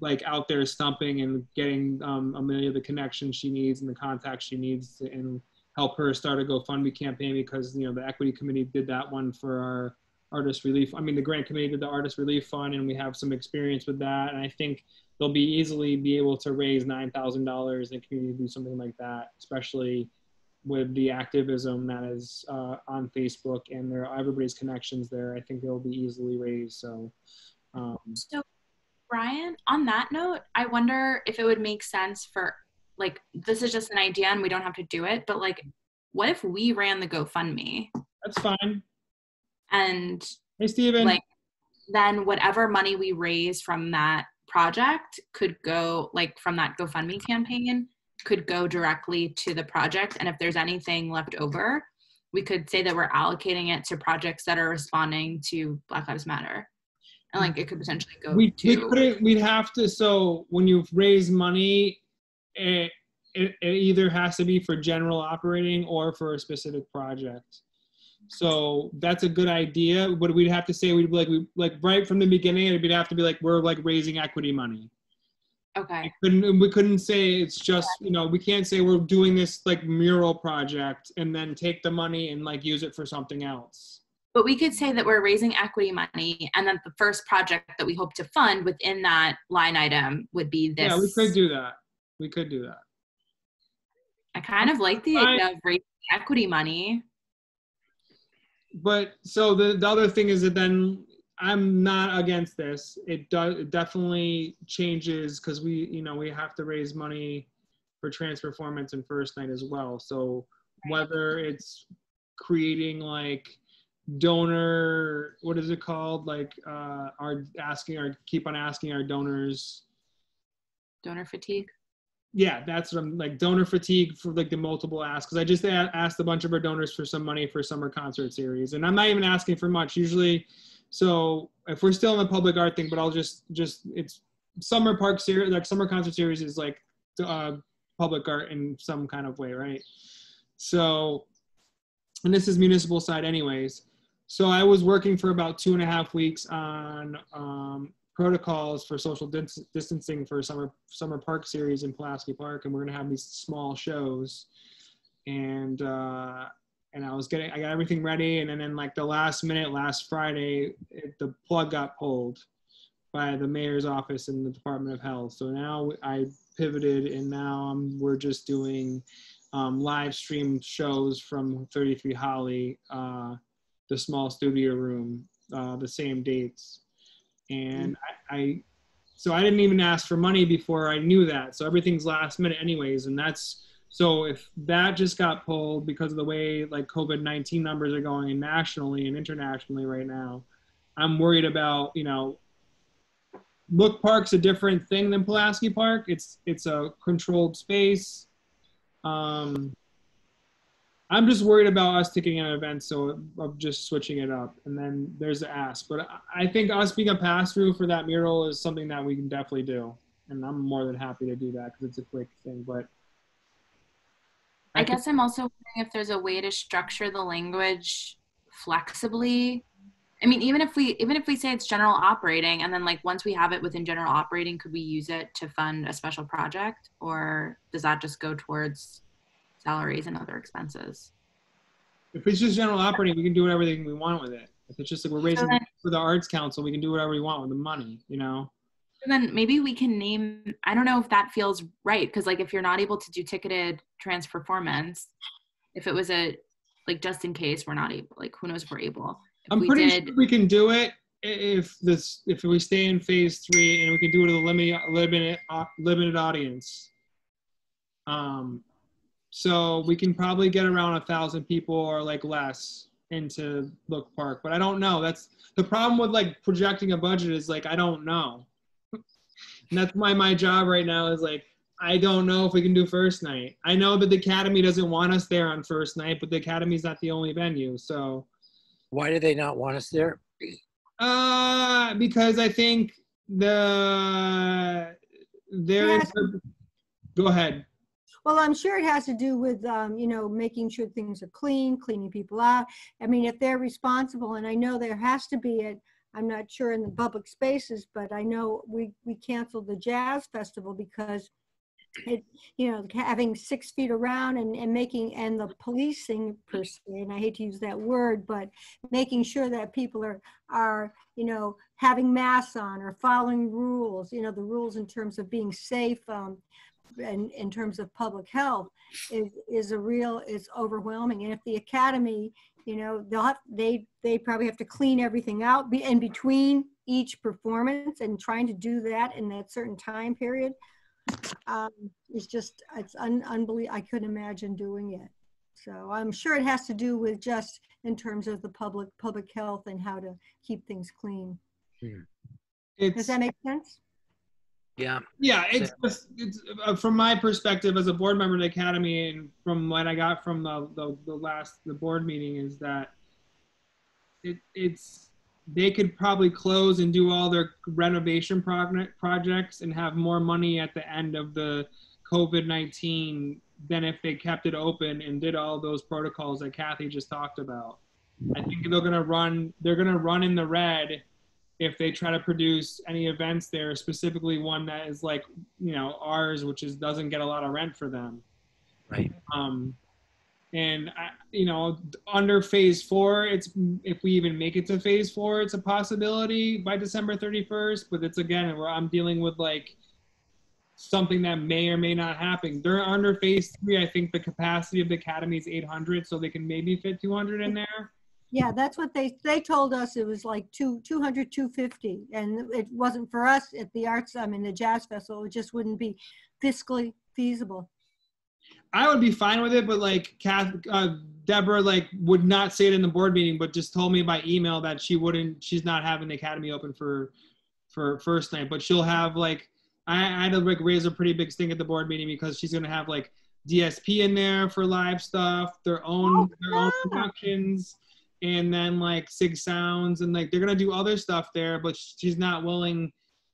like out there stumping and getting um, amelia the connections she needs and the contacts she needs to, and help her start a gofundme campaign because you know the equity committee did that one for our artist relief i mean the grant committee did the artist relief fund and we have some experience with that and i think they'll be easily be able to raise $9000 in the community to do something like that especially with the activism that is uh, on Facebook and there everybody's connections there, I think they'll be easily raised. So, um, So, Brian, on that note, I wonder if it would make sense for like this is just an idea and we don't have to do it, but like, what if we ran the GoFundMe that's fine. and Hey, Steven. like then whatever money we raise from that project could go like from that GoFundMe campaign could go directly to the project and if there's anything left over we could say that we're allocating it to projects that are responding to Black Lives Matter and like it could potentially go we, to we couldn't, we'd have to, so when you raise money, it, it, it either has to be for general operating or for a specific project. So that's a good idea, but we'd have to say, we'd be like, we, like right from the beginning, it'd be have to be like, we're like raising equity money. okay couldn't we couldn't say it's just you know we can't say we're doing this like mural project and then take the money and like use it for something else but we could say that we're raising equity money and that the first project that we hope to fund within that line item would be this yeah we could do that. We could do that. I kind of like the idea of raising equity money. But so the, the other thing is that then I'm not against this. It does it definitely changes because we, you know, we have to raise money for Transperformance and first night as well. So whether it's creating like donor, what is it called? Like uh, our asking our keep on asking our donors. Donor fatigue. Yeah, that's what I'm like donor fatigue for like the multiple asks. Because I just asked a bunch of our donors for some money for summer concert series, and I'm not even asking for much. Usually, so if we're still in the public art thing, but I'll just just it's summer park series like summer concert series is like uh, public art in some kind of way, right? So, and this is municipal side anyways. So I was working for about two and a half weeks on um, protocols for social dis- distancing for summer summer park series in Pulaski Park, and we're gonna have these small shows, and uh, and I was getting I got everything ready, and then, then like the last minute, last Friday, it, the plug got pulled by the mayor's office and the Department of Health. So now I pivoted, and now I'm, we're just doing um, live stream shows from 33 Hawley, uh, the small studio room, uh, the same dates. And I, I, so I didn't even ask for money before I knew that. So everything's last minute, anyways. And that's so if that just got pulled because of the way like COVID 19 numbers are going nationally and internationally right now, I'm worried about, you know, Look Park's a different thing than Pulaski Park. It's it's a controlled space. Um, I'm just worried about us taking an event, so of just switching it up. And then there's the ask, but I- I think us being a pass through for that mural is something that we can definitely do, and I'm more than happy to do that because it's a quick thing. But I could- guess I'm also wondering if there's a way to structure the language flexibly. I mean, even if we even if we say it's general operating, and then like once we have it within general operating, could we use it to fund a special project, or does that just go towards salaries and other expenses? if it's just general operating, we can do whatever we want with it. If it's just like we're raising then- for the Arts Council, we can do whatever we want with the money. You know. And then maybe we can name. I don't know if that feels right because like if you're not able to do ticketed Transperformance, if it was a like just in case we're not able, like who knows if we're able. If I'm we pretty did, sure we can do it if this if we stay in phase three and we can do it with a limited limited uh, limited audience. Um, so we can probably get around a thousand people or like less into Look Park, but I don't know. That's the problem with like projecting a budget is like I don't know. and that's why my job right now is like I don't know if we can do first night. I know that the Academy doesn't want us there on first night, but the Academy's not the only venue, so. Why do they not want us there? Uh, because I think the there is. Yes. Go ahead. Well, I'm sure it has to do with, um, you know, making sure things are clean, cleaning people out. I mean, if they're responsible, and I know there has to be it, I'm not sure in the public spaces, but I know we, we canceled the jazz festival because it, you know, having six feet around and, and making, and the policing per se, and I hate to use that word, but making sure that people are, are, you know, having masks on or following rules, you know, the rules in terms of being safe, um, and in terms of public health is is a real is overwhelming. And if the academy you know they'll have they they probably have to clean everything out be in between each performance and trying to do that in that certain time period um is just it's un, unbelievable i couldn't imagine doing it. So i'm sure it has to do with just in terms of the public public health and how to keep things clean. Does that make sense Yeah. yeah, it's just it's uh, from my perspective as a board member of the academy, and from what I got from the the, the last the board meeting is that it it's they could probably close and do all their renovation project projects and have more money at the end of the COVID nineteen than if they kept it open and did all those protocols that Kathy just talked about. I think they're gonna run they're gonna run in the red if they try to produce any events there, specifically one that is like, you know, ours, which is doesn't get a lot of rent for them. Right. Um, and I, you know, under phase four, it's if we even make it to phase four, it's a possibility by December 31st. But it's again where I'm dealing with like something that may or may not happen. They're under phase three. I think the capacity of the academy is 800, so they can maybe fit 200 in there. Yeah, that's what they, they told us it was like two, 200, 250. And it wasn't for us at the arts, I mean, the jazz festival, it just wouldn't be fiscally feasible. I would be fine with it, but like Kath, uh, Deborah, like would not say it in the board meeting, but just told me by email that she wouldn't. She's not having the academy open for for first night, but she'll have like I, I had to like raise a pretty big stink at the board meeting because she's gonna have like DSP in there for live stuff, their own their own productions, and then like Sig Sounds, and like they're gonna do other stuff there, but she's not willing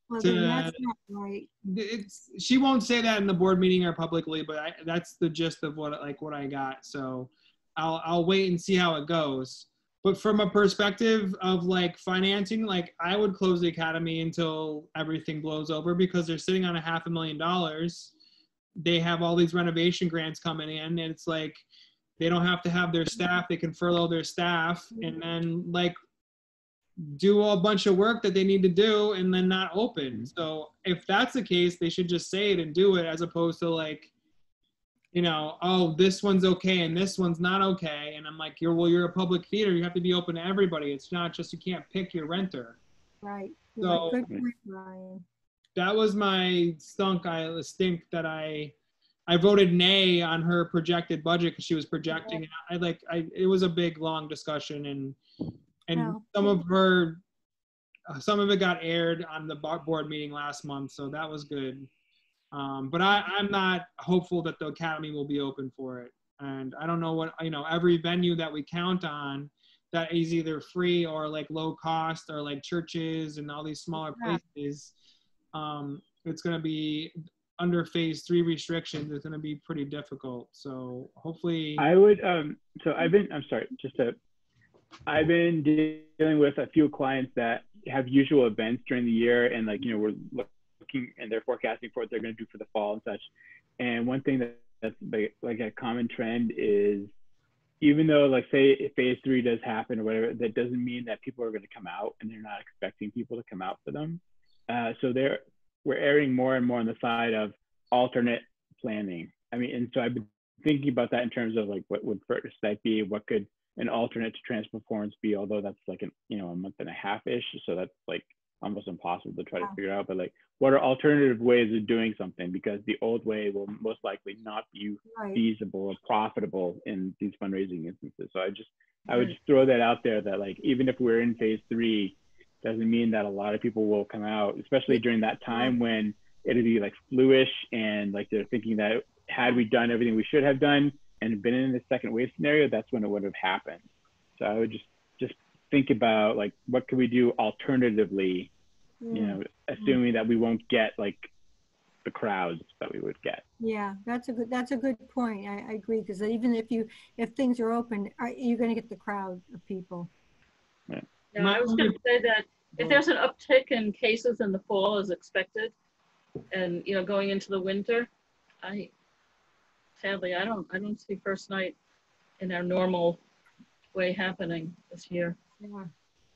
Well, To- that's not right. it's she won't say that in the board meeting or publicly, but I, that's the gist of what like what I got. So I'll I'll wait and see how it goes. But from a perspective of like financing, like I would close the academy until everything blows over because they're sitting on a half a million dollars. They have all these renovation grants coming in, and it's like they don't have to have their staff. They can furlough their staff, and then like do a bunch of work that they need to do and then not open. Mm-hmm. So if that's the case, they should just say it and do it as opposed to like, you know, oh, this one's okay and this one's not okay. And I'm like, you're well, you're a public theater. You have to be open to everybody. It's not just you can't pick your renter. Right. So- Good point, Ryan. That was my stunk. I stink that I I voted nay on her projected budget because she was projecting. it. I like I it was a big long discussion and and No. some of her uh, some of it got aired on the board meeting last month, so that was good. Um, but I, I'm not hopeful that the academy will be open for it. And I don't know what you know. Every venue that we count on that is either free or like low cost, or like churches and all these smaller Yeah. places, um, it's going to be under phase three restrictions. It's going to be pretty difficult. So hopefully, I would, um, so I've been, I'm sorry, just to, I've been dealing with a few clients that have usual events during the year and like, you know, we're looking and they're forecasting for what they're going to do for the fall and such. And one thing that, that's like, like a common trend is even though like say phase three does happen or whatever, that doesn't mean that people are going to come out and they're not expecting people to come out for them. Uh, so they're, we're erring more and more on the side of alternate planning. I mean, and so I've been thinking about that in terms of like what would first night be, what could an alternate to Transperformance be, although that's like an you know a month and a half ish, so that's like almost impossible to try to figure out. But like, what are alternative ways of doing something? Because the old way will most likely not be Right. feasible or profitable in these fundraising instances. So I just I would mm. just throw that out there that like even if we're in phase three, doesn't mean that a lot of people will come out, especially during that time when it'll be like fluish and like they're thinking that had we done everything we should have done and been in the second wave scenario, that's when it would have happened. So I would just just think about like what could we do alternatively, you know, assuming that we won't get like the crowds that we would get. Yeah, that's a good, that's a good point. I, I agree, because even if you, if things are open, are you gonna get the crowd of people? Yeah, I was gonna say that if there's an uptick in cases in the fall as expected, and, you know, going into the winter, I, sadly, I don't, I don't see first night in our normal way happening this year. Yeah.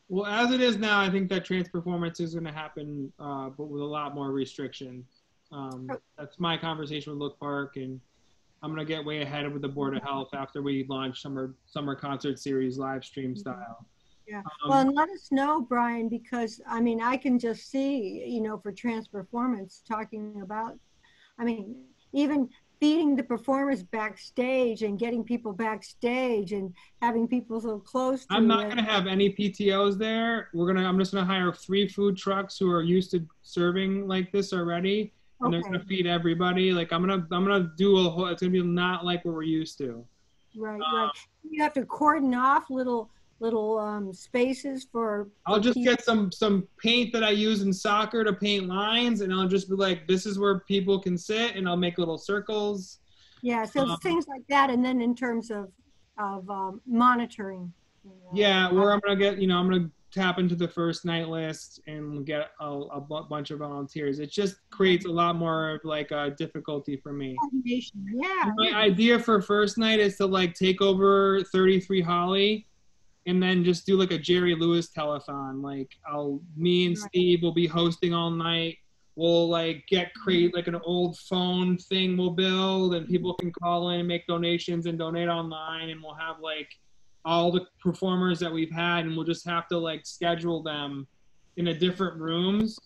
Well, as it is now, I think that Transperformance is going to happen, uh, but with a lot more restriction. Um, that's my conversation with Look Park, and I'm going to get way ahead with the Board of Health after we launch summer summer concert series live stream style. Yeah. Um, Well, and let us know, Brian, because, I mean, I can just see, you know, for Transperformance, talking about, I mean, even feeding the performers backstage and getting people backstage and having people so close to I'm not going to have any PTOs there. We're gonna. I'm just going to hire three food trucks who are used to serving like this already, and they're going to feed everybody. Like I'm gonna. I'm gonna do a whole. It's going to be not like what we're used to. Right, uh, right. You have to cordon off little, little um, spaces for. I'll just people. get some some paint that I use in soccer to paint lines, and I'll just be like, "This is where people can sit," and I'll make little circles. Yeah, so um, things like that, and then in terms of, of um, monitoring. you know. Yeah, where I'm gonna get, you know, I'm gonna tap into the first night list and get a, a bunch of volunteers. It just creates a lot more of like a difficulty for me. Yeah. My idea for first night is to like take over 33 Hawley and then just do like a Jerry Lewis telethon. Like I'll me and Steve will be hosting all night. We'll like get mm-hmm. create like an old phone thing we'll build and people can call in and make donations and donate online and we'll have like all the performers that we've had, and we'll just have to like schedule them in a different rooms.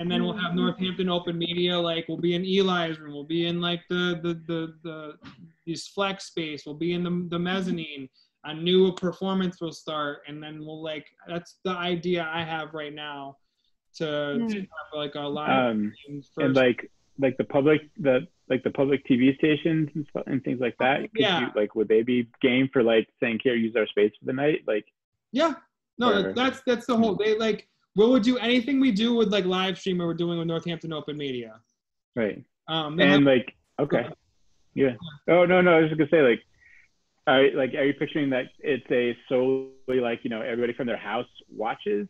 And then we'll have mm-hmm. Northampton Open Media, like we'll be in Eli's room, we'll be in like the the the the this flex space, we'll be in the the mezzanine. A new performance will start, and then we'll like that's the idea I have right now to, to have like a live Um, stream and like like the public the like the public TV stations and stuff and things like that. Could Yeah. you, like would they be game for like saying here use our space for the night? Like Yeah. No, Whatever. that's that's the whole. They like we would do anything we do with like live stream or we're doing with Northampton Open Media. right. Um, And have- like okay. Yeah. Oh no no I was just gonna say like are like are you picturing that it's a solely like you know everybody from their house watches,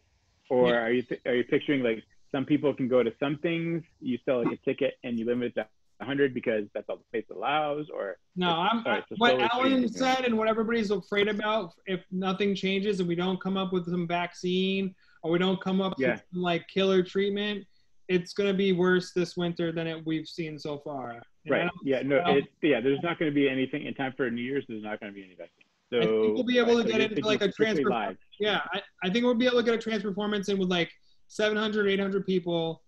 or Yeah. are you are you picturing like some people can go to some things you sell like a ticket and you limit it to 100 because that's all the space allows or no, I'm sorry, what Alan said and what everybody's afraid about. If nothing changes and we don't come up with some vaccine or we don't come up Yeah. with some like killer treatment, it's gonna be worse this winter than it we've seen so far. And I right don't- yeah no I don't- it, yeah there's not going to be anything in time for New Year's there's not going to be any vaccine so I think we'll be able to so get you're into, like, a strictly transfer- live Yeah, I, I think we'll be able to get a Transperformance in with like 700, 800 people,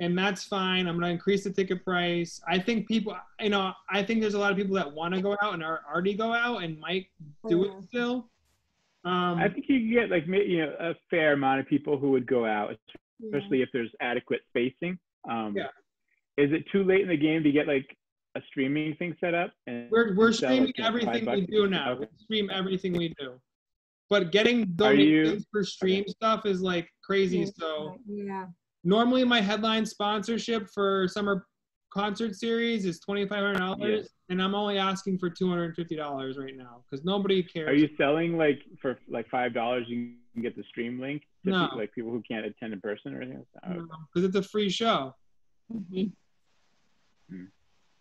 and that's fine. I'm gonna increase the ticket price. I think people, you know, I think there's a lot of people that want to go out and are already go out and might do it still. Um, I think you can get like you know a fair amount of people who would go out, especially if there's adequate spacing. Um, Yeah. Is it too late in the game to get like a streaming thing set up? And we're we're streaming like, you know, five everything we do now. Okay. We stream everything we do, but getting Are you- donations for stream stuff is like crazy. So. Yeah. normally my headline sponsorship for summer concert series is twenty five hundred dollars, Yes. and I'm only asking for two hundred and fifty dollars right now because nobody cares. Are you selling like for like five dollars you can get the stream link to No. pe- like people who can't attend in person or anything? like that? Because it's a free show Mhm.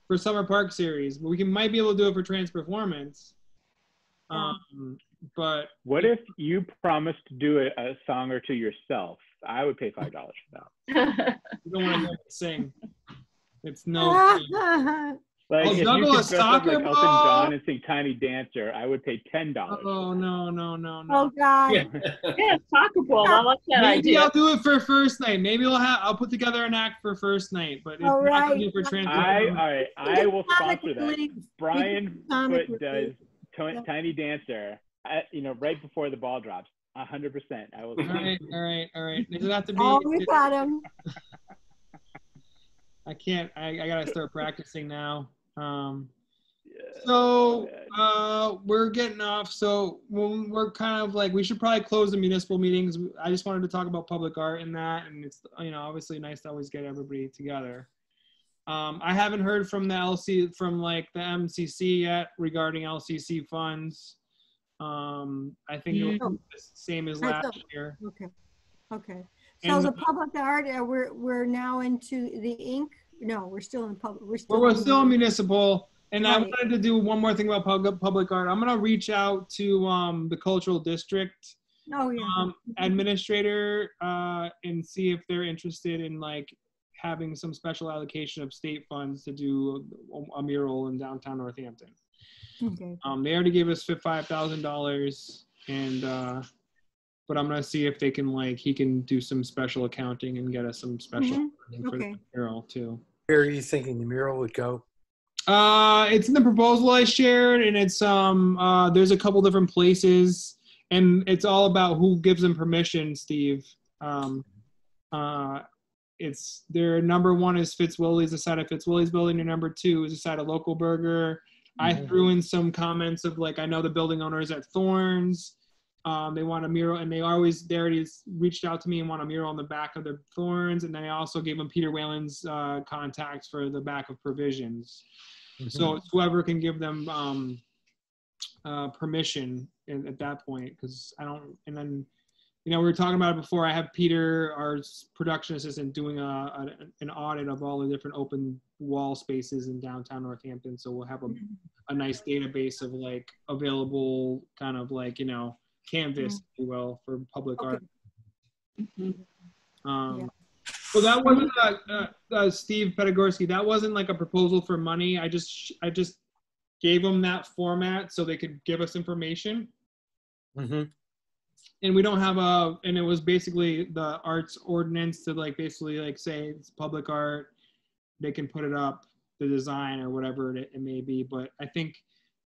For summer park series, but we can might be able to do it for Transperformance. Um, but What if you promised to do a, a song or two yourself? I would pay five dollars for that. you don't want to hear me sing. It's no. fun. Like I'll if juggle could a dress up soccer like Elton ball. John and sing Tiny Dancer, I would pay ten dollars. Oh no no no no. Oh God. Yeah. Yeah, soccer ball. I like that Maybe idea. I'll do it for first night. Maybe I'll have I'll put together an act for first night, but it's All not right. be for trans. I all right, I will sponsor that. Brian Comic Foot does relief. to- Tiny Dancer, at, you know, right before the ball drops. A hundred percent. I will. all right, all right, all right. Does it have to be? Oh, we got him. I can't. I, I gotta start practicing now. Um, so uh, we're getting off. So we're kind of like we should probably close the municipal meetings. I just wanted to talk about public art and that, and it's you know obviously nice to always get everybody together. Um, I haven't heard from the LC from like the MCC yet regarding LCC funds. Um, I think it was Mm. the same as That's last year. Okay. Okay. So And- the public art, uh, we're, we're now into the Inc? No, we're still in public, we're still. Well, we're still municipal, and I wanted to do one more thing about public public art. I'm gonna reach out to um, the cultural district Oh, yeah. um, administrator uh, and see if they're interested in like having some special allocation of state funds to do a, a mural in downtown Northampton. Okay. Um, they already gave us five thousand dollars, and uh, but I'm gonna see if they can like he can do some special accounting and get us some special Mhm. for Okay. the mural too. Where are you thinking the mural would go? Uh, it's in the proposal I shared, and it's um uh there's a couple different places, and it's all about who gives them permission, Steve. Um, uh, it's their number one is Fitzwilly's, the side of Fitzwilly's building, and number two is the side of Local Burger. I Mhm. threw in some comments of like I know the building owners at Thornes. Um, they want a mural, and they always they already reached out to me and want a mural on the back of the Thornes, and then I also gave them Peter Whalen's uh, contacts for the back of Provisions. So it's whoever can give them um, uh, permission at, at that point, because I don't. And then, you know, we were talking about it before. I have Peter, our production assistant, doing a, a an audit of all the different open wall spaces in downtown Northampton. So we'll have a, a nice database of like available kind of like you know canvas, if you will, for public Okay. art. Mhm. Um, so that wasn't uh, uh, uh, Steve Pedagorski. That wasn't like a proposal for money. I just I just gave them that format so they could give us information. hmm and we don't have a and it was basically the arts ordinance to like basically like say it's public art they can put it up the design or whatever it, it may be but i think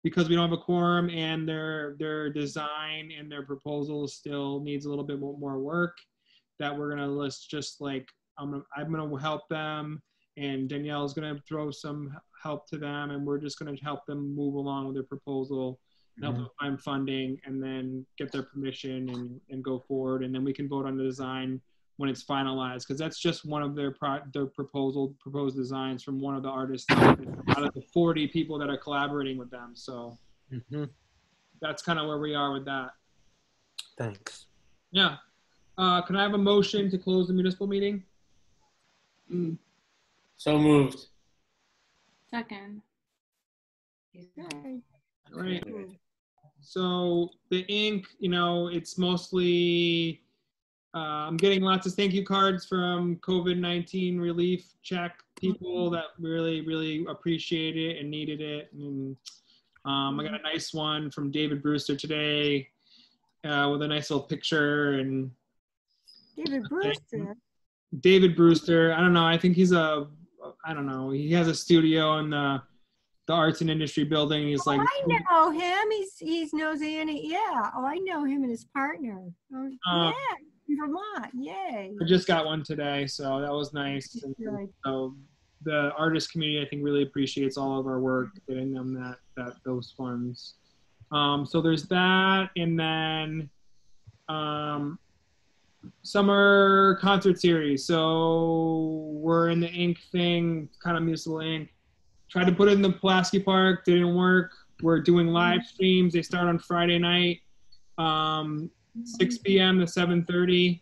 because we don't have a quorum and their their design and their proposal still needs a little bit more, work that we're gonna list just like i'm gonna, i'm gonna help them and danielle's gonna throw some help to them and we're just gonna help them move along with their proposal and help mm-hmm. them find funding and then get their permission and, and go forward. And then we can vote on the design when it's finalized because that's just one of their pro- their proposal proposed designs from one of the artists out of the 40 people that are collaborating with them so hmm that's kind of where we are with that Thanks. yeah uh, can i have a motion to close the municipal meeting So moved. Second. Okay. All right so the Inc you know it's mostly uh, i'm getting lots of thank you cards from covid-19 relief check people that really really appreciate it and needed it and um, i got a nice one from david brewster today uh, with a nice little picture and David Brewster. david brewster i don't know i think he's a i don't know he has a studio in the the arts and industry building he's like oh, I know him. He's he's knows Annie. Yeah. Oh, I know him and his partner. Oh, Uh, yeah, in Vermont. Yay. I just got one today, so that was nice. And Good. so the artist community, I think, really appreciates all of our work, getting them that that those funds. Um, so there's that, and then um, summer concert series. So we're in the Inc thing, kind of municipal Inc. Tried to put it in the Pulaski Park, didn't work. We're doing live streams. They start on Friday night, um, 6 p.m. to 7:30.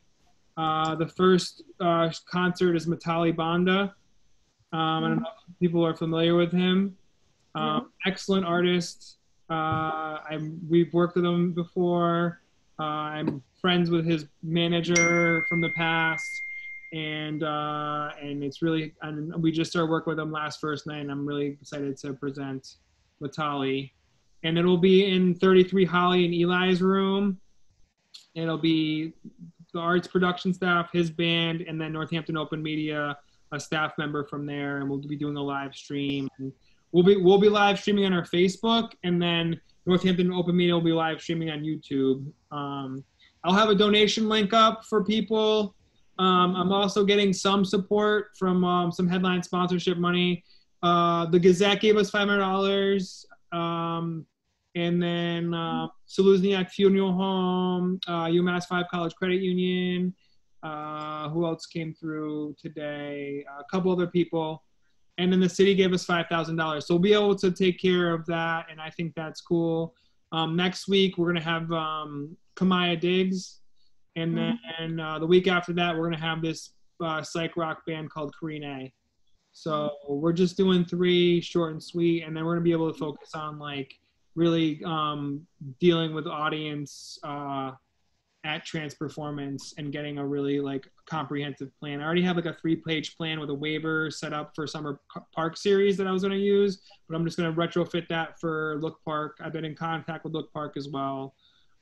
Uh, the first uh, concert is Matali Banda. Um, I don't know if people are familiar with him. Um, Excellent artist. Uh, I'm, we've worked with him before. Uh, I'm friends with his manager from the past, and uh, and it's really. And we just started working with him last first night, and I'm really excited to present Matali. And it'll be in 33 Hawley and Eli's room. It'll be the arts production staff, his band, and then Northampton Open Media, a staff member from there, and we'll be doing a live stream. And we'll be we'll be live streaming on our Facebook, and then Northampton Open Media will be live streaming on YouTube. Um, I'll have a donation link up for people. Um, I'm also getting some support from um, some headline sponsorship money. Uh, the Gazette gave us $500. Um, and then uh, Funeral Home, uh, UMass 5 College Credit Union. Uh, who else came through today? a couple other people. And then the city gave us $5,000. So we'll be able to take care of that. And I think that's cool. Um, next week, we're going to have um, Kamaya Diggs. And then uh, the week after that, we're going to have this uh, psych rock band called Karine. So we're just doing three short and sweet. And then we're going to be able to focus on like really um, dealing with audience uh, at Transperformance and getting a really like comprehensive plan. I already have like a three page plan with a waiver set up for summer park series that I was going to use, but I'm just going to retrofit that for Look Park. I've been in contact with Look Park as well.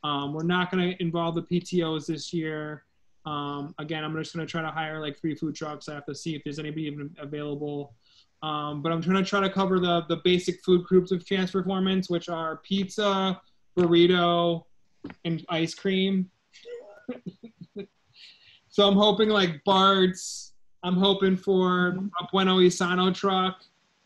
Um, we're not going to involve the PTOs this year. Um, again, I'm just going to try to hire like three food trucks. I have to see if there's anybody even available. Um, but I'm trying to try to cover the the basic food groups of Transperformance, which are pizza, burrito, and ice cream. so I'm hoping like Bart's. I'm hoping for a Bueno Y Sano truck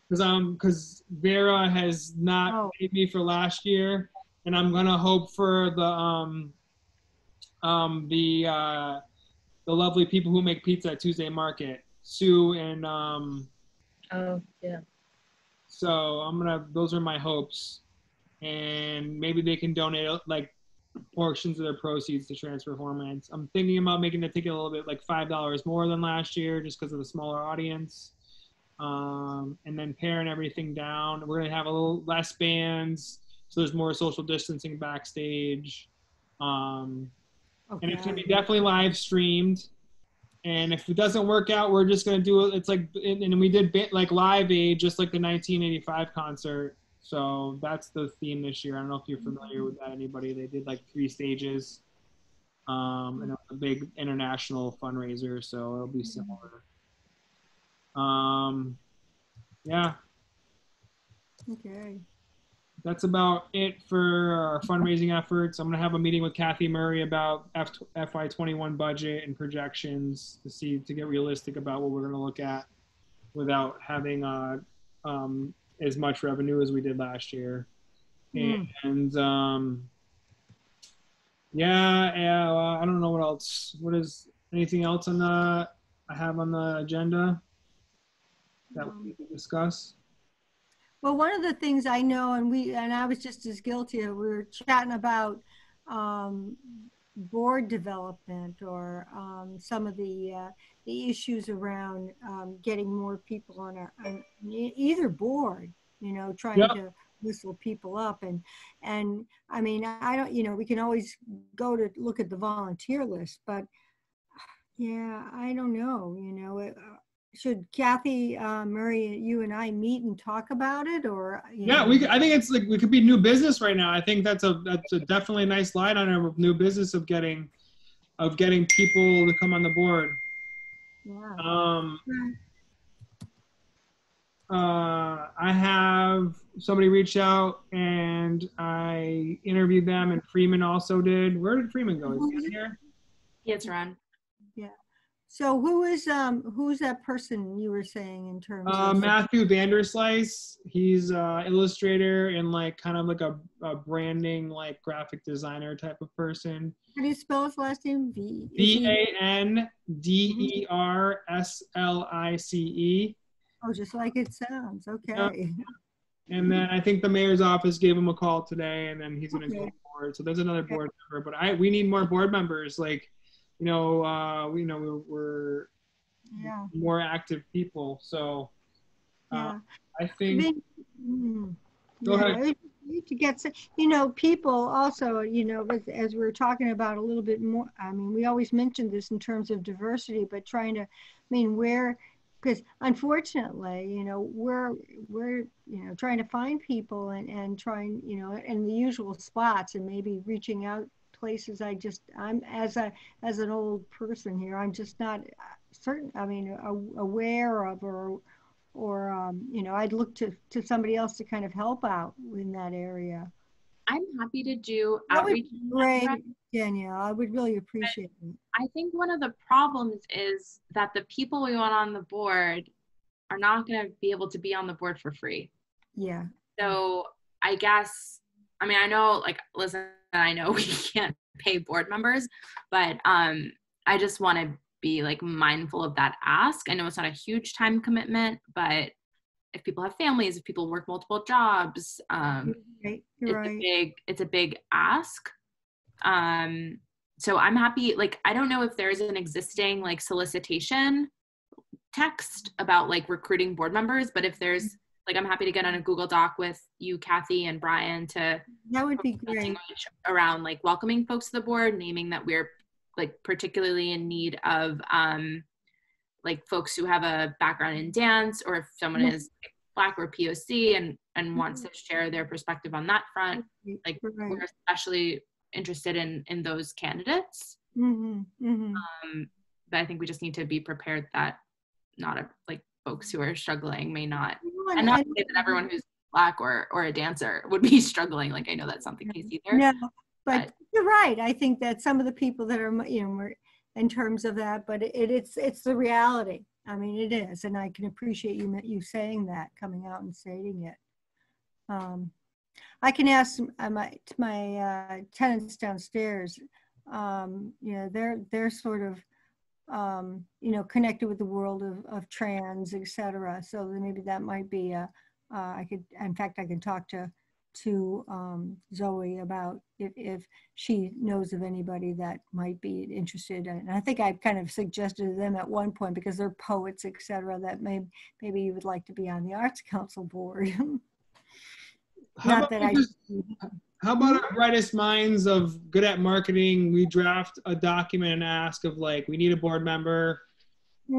because um because Vera has not Oh. paid me for last year, and I'm gonna hope for the um um the uh the lovely people who make pizza at Tuesday Market, Sue and um Oh, yeah. so I'm gonna. Those are my hopes, and maybe they can donate like portions of their proceeds to Transfer Performance. I'm thinking about making the ticket a little bit like five dollars more than last year, just because of the smaller audience. Um, and then paring everything down. We're gonna have a little less bands, so there's more social distancing backstage. Um, and it's gonna be definitely live streamed. And if it doesn't work out, we're just gonna do it. It's like, and, we did like live aid, just like the 1985 concert. So that's the theme this year. I don't know if you're familiar with that, anybody. They did like three stages. Um, and a big international fundraiser, so it'll be similar. Um, yeah, Okay. That's about it for our fundraising efforts. I'm gonna have a meeting with Kathy Murray about F- FY21 budget and projections to see to get realistic about what we're gonna look at without having uh, um, as much revenue as we did last year. Mm. And um, yeah, yeah, well, I don't know what else. What is anything else on the I have on the agenda that we can discuss? Well, one of the things I know, and we, and I was just as guilty of, we were chatting about um, board development or um, some of the, uh, the issues around um, getting more people on our, on either board, you know, trying Yeah. to whistle people up. And, and I mean, I don't, you know, we can always go to look at the volunteer list, but yeah, I don't know, you know, it, should Kathy uh, Murray, you and I meet and talk about it, or you Yeah, know, we. I think it's like we could be new business right now. I think that's a that's a definitely a nice line item of new business of getting of getting people to come on the board. Yeah. Um, uh, I have somebody reach out and I interviewed them, and Freeman also did. Where did Freeman go? Is he in here? Yeah, it's Ron. So who is um who's that person you were saying in terms Uh, of Matthew Vanderslice. He's uh, illustrator and like kind of like a, a branding like graphic designer type of person. how do you spell his last name? V V A N D E R S L I C E. Oh, just like it sounds. Okay. And then I think the mayor's office gave him a call today, and then he's gonna go Okay. forward. So there's another board member, but I we need more board members. Like, you know, uh, we you know we're, we're Yeah. more active people. So uh, Yeah. I think mm, Go yeah, ahead. need to get some, you know, people also, you know, as, as we are talking about a little bit more, I mean, we always mentioned this in terms of diversity, but trying to, I mean, where, because unfortunately, you know, we're, we're, you know, trying to find people and, and trying, you know, in the usual spots and maybe reaching out places I just, I'm, as a, as an old person here, I'm just not certain, I mean, aware of or, or um, you know i'd look to to somebody else to kind of help out in that area I'm happy to do That outreach. great danielle i would really appreciate it I think one of the problems is that the people we want on the board are not going to be able to be on the board for free. yeah So I guess, I mean, I know, like, listen, I know we can't pay board members, but um, I just want to be like mindful of that ask. I know it's not a huge time commitment, but if people have families, if people work multiple jobs, um, right it's you're a big it's a big ask. Um so i'm happy like i don't know if there's an existing like solicitation text about like recruiting board members but if there's like i'm happy to get on a google doc with you kathy and brian to that would be great. around like welcoming folks to the board naming that we're like particularly in need of um like folks who have a background in dance or if someone Yeah. is black or poc and and wants to share their perspective on that front. Like right. we're especially interested in in those candidates. Mm-hmm, mm-hmm. um but i think we just need to be prepared that not a, like folks who are struggling may not and not to say that everyone who's black or or a dancer would be struggling like i know that's not the case either no but but- you're right. I think that some of the people that are you know in terms of that but it, it's it's the reality. I mean it is and i can appreciate you you saying that coming out and stating it. Um i can ask uh, my my uh, tenants downstairs um you know they're they're sort of um you know connected with the world of, of trans etc so maybe that might be a uh, i could in fact i can talk to to um, Zoe about if, if she knows of anybody that might be interested. And I think I kind of suggested to them at one point because they're poets, et cetera, that may, maybe you would like to be on the Arts Council board. Not that I, how about our brightest minds of good at marketing? We draft a document and ask of like, we need a board member.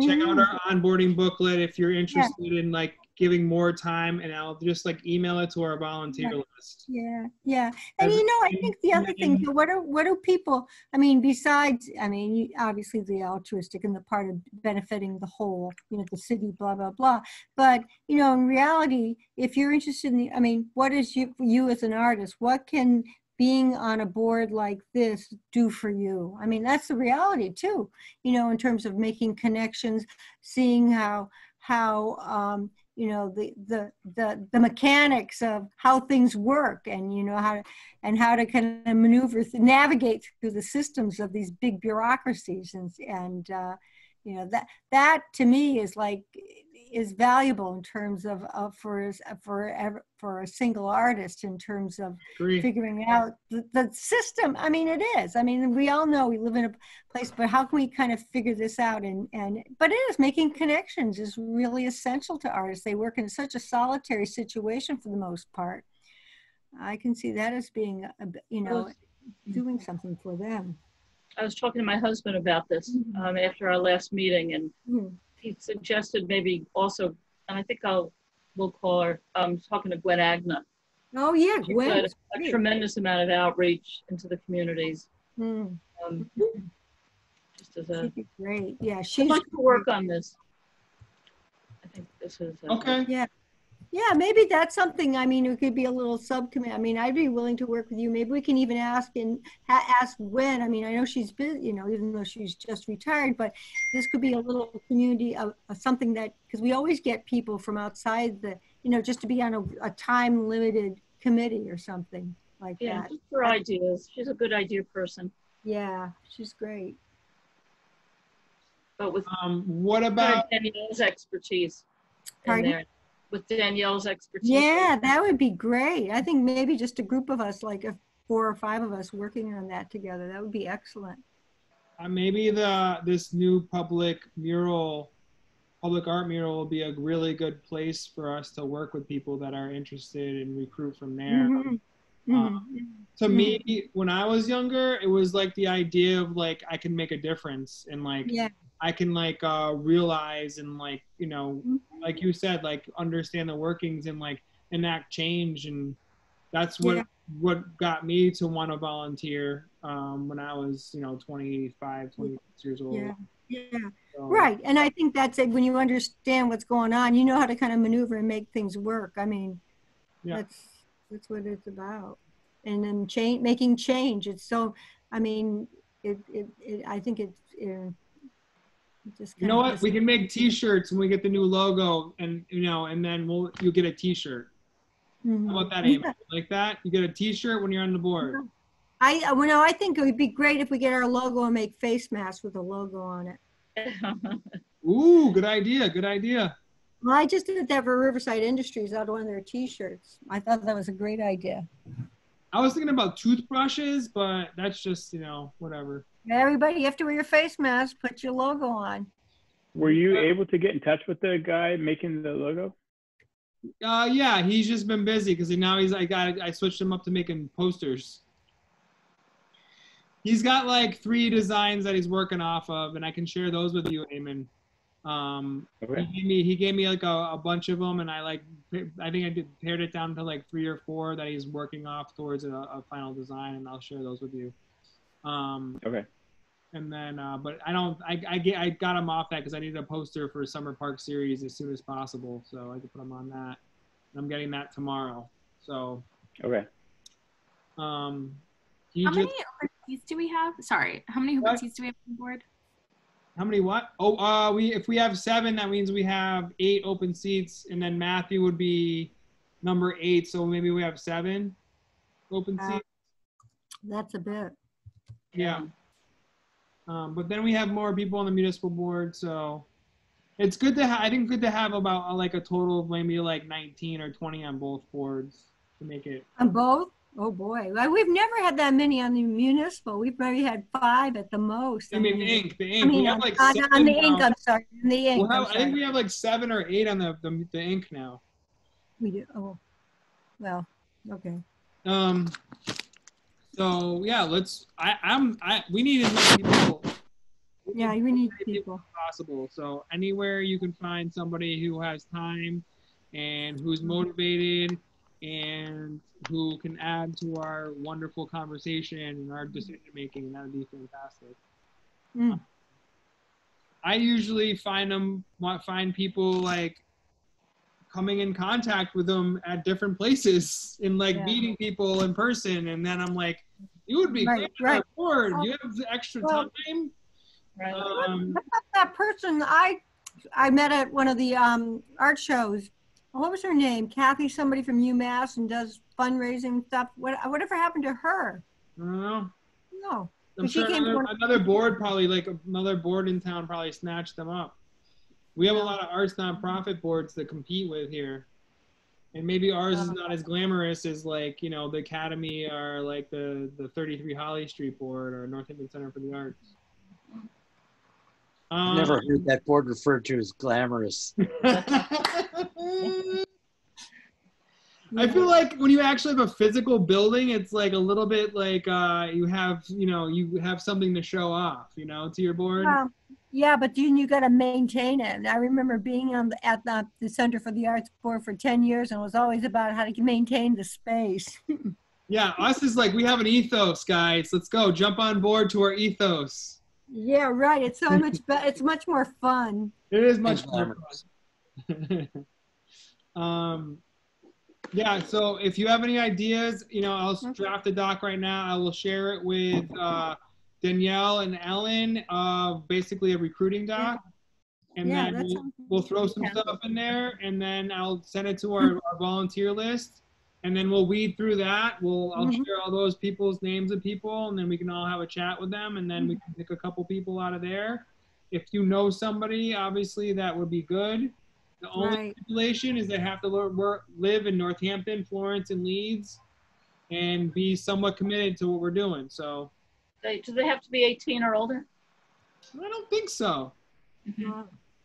Check out Mhm. our onboarding booklet if you're interested in like giving more time, and I'll just like email it to our volunteer Yeah. list. Yeah, yeah. And As- you know, I think the other thing, what are, what do people, I mean, besides, I mean, obviously the altruistic and the part of benefiting the whole, you know, the city, blah, blah, blah. But, you know, in reality, if you're interested in the, I mean, what is you, you as an artist, what can being on a board like this do for you? I mean, that's the reality too, you know, in terms of making connections, seeing how, how, um, you know the the the the mechanics of how things work and you know how to and how to kind of maneuver navigate through the systems of these big bureaucracies and and uh, you know that that to me is like is valuable in terms of, of for for for a single artist in terms of Agree. figuring out the, the system. I mean it is. I mean we all know we live in a place but how can we kind of figure this out? And and but it is making connections is really essential to artists. They work in such a solitary situation for the most part. I can see that as being a, b- you know doing something for them. I was talking to my husband about this um, after our last meeting, and Mhm. He suggested maybe also, and I think I'll we'll call her. Um, talking to Gwen Agna. oh yeah She Gwen, did is a tremendous amount of outreach into the communities. Mm, Um, just as a, she'd be great yeah I'd she's like to work on this. I think this is uh, Okay. Yeah, maybe that's something, I mean, it could be a little subcommittee. I mean, I'd be willing to work with you. Maybe we can even ask and ha- ask when. I mean, I know she's busy, you know, even though she's just retired, but this could be a little community of, of something that, because we always get people from outside the, you know, just to be on a, a time limited committee or something like Yeah, that. just for ideas. She's a good idea person, Yeah, she's great. but with Um, what about Danielle's expertise in Pardon? There. With Danielle's expertise. Yeah, that would be great. I think maybe just a group of us, like a four or five of us working on that together, that would be excellent. uh, maybe the this new public mural, public art mural will be a really good place for us to work with people that are interested and recruit from there. Mhm. Uh, Mhm. to me when i was younger it was like the idea of like i can make a difference and like Yeah. I can like uh realize and like you know Mhm. like you said like understand the workings and like enact change and that's what Yeah. what got me to want to volunteer um when i was you know 25 26 years old Yeah, yeah, So, right. And I think that's it. When you understand what's going on, you know how to kind of maneuver and make things work. I mean, Yeah. that's that's what it's about. And then change, making change. It's so. I mean, it. it, it I think it's. It just you know what we can make t-shirts when we get the new logo and you know and then we'll you'll get a t-shirt Mhm. how about that Amy? like that you get a t-shirt when you're on the board I, well, no, I think it would be great if we get our logo and make face masks with a logo on it. Ooh, good idea. Good idea. Well, I just did that for Riverside Industries out of one of their T-shirts. I thought that was a great idea. I was thinking about toothbrushes, but that's just, you know, whatever. Everybody, you have to wear your face mask. Put your logo on. Were you able to get in touch with the guy making the logo? Uh, yeah, he's just been busy because now he's I got I switched him up to making posters. He's got like three designs that he's working off of, and I can share those with you, Eamon. Um, Okay. he gave me he gave me like a, a bunch of them, and I like I think I did pared it down to like three or four that he's working off towards a, a final design, and I'll share those with you. Um, Okay. and then, uh, but I don't, I, I get, I got him off that because I needed a poster for Summer Park Series as soon as possible, so I could put him on that. And I'm getting that tomorrow. So, Okay. um, he How just, many open seats do we have? Sorry, how many open What? seats do we have on board? how many what? Oh, uh, we if we have seven, that means we have eight open seats, and then Matthew would be number eight, so maybe we have seven open Uh, seats. That's a bit. Yeah. Um, but then we have more people on the municipal board, so it's good to have. I think good to have about uh, like a total of maybe like 19 or 20 on both boards to make it. On both? Oh, boy. Well, We've never had that many on the municipal. We've maybe had five at the most. I mean, the Inc, the I Inc. we mean, have on, like on- seven on the Inc, now. I'm sorry. On the Inc, We'll have, I'm think we have like seven or eight on the the, the Inc now. We do, oh, well, okay. Um. So yeah, let's. I I'm I we need as many people. Yeah, we need as many people. as possible. So anywhere you can find somebody who has time and who's motivated and who can add to our wonderful conversation and our decision making, that would be fantastic. Mm. I usually find them find people like coming in contact with them at different places and like Yeah. meeting people in person, and then I'm like, you would be Right, great on our right. board. You have the extra Well- time. Right. Um, What about that person I I met at one of the um, art shows? What was her name? Kathy, somebody from UMass and does fundraising stuff. What whatever happened to her? I don't know. No. I'm sure another, another board probably like another board in town probably snatched them up. We have a lot of arts nonprofit boards that compete with here. And maybe ours is not as glamorous as like, you know, the Academy or like the, the 33 Hawley Street board or Northampton Center for the Arts. Um, Never heard that board referred to as glamorous. I feel like when you actually have a physical building, it's like a little bit like uh, you have, you know, you have something to show off, you know, to your board. Um, yeah, but then you got to maintain it. And I remember being on the, at the, the Center for the Arts Board for 10 years and it was always about how to maintain the space. Yeah, us is like we have an ethos, guys. Let's go. Jump on board to our ethos. yeah, right. It's so much better. It's much more fun. It is much more fun. um, yeah. So if you have any ideas, you know, I'll Mhm. draft the doc right now. I will share it with uh, Danielle and Ellen. Uh, basically a recruiting doc, and Yeah, then we'll, we'll throw some Yeah. stuff in there, and then I'll send it to our, our volunteer list. And then we'll weed through that. We'll I'll Mhm. share all those people's names of people, and then we can all have a chat with them, and then we can pick a couple people out of there. If you know somebody, obviously that would be good. The only Right. stipulation is they have to work, live in Northampton, Florence, and Leeds, and be somewhat committed to what we're doing. So They, do they have to be 18 or older? I don't think so. Uh,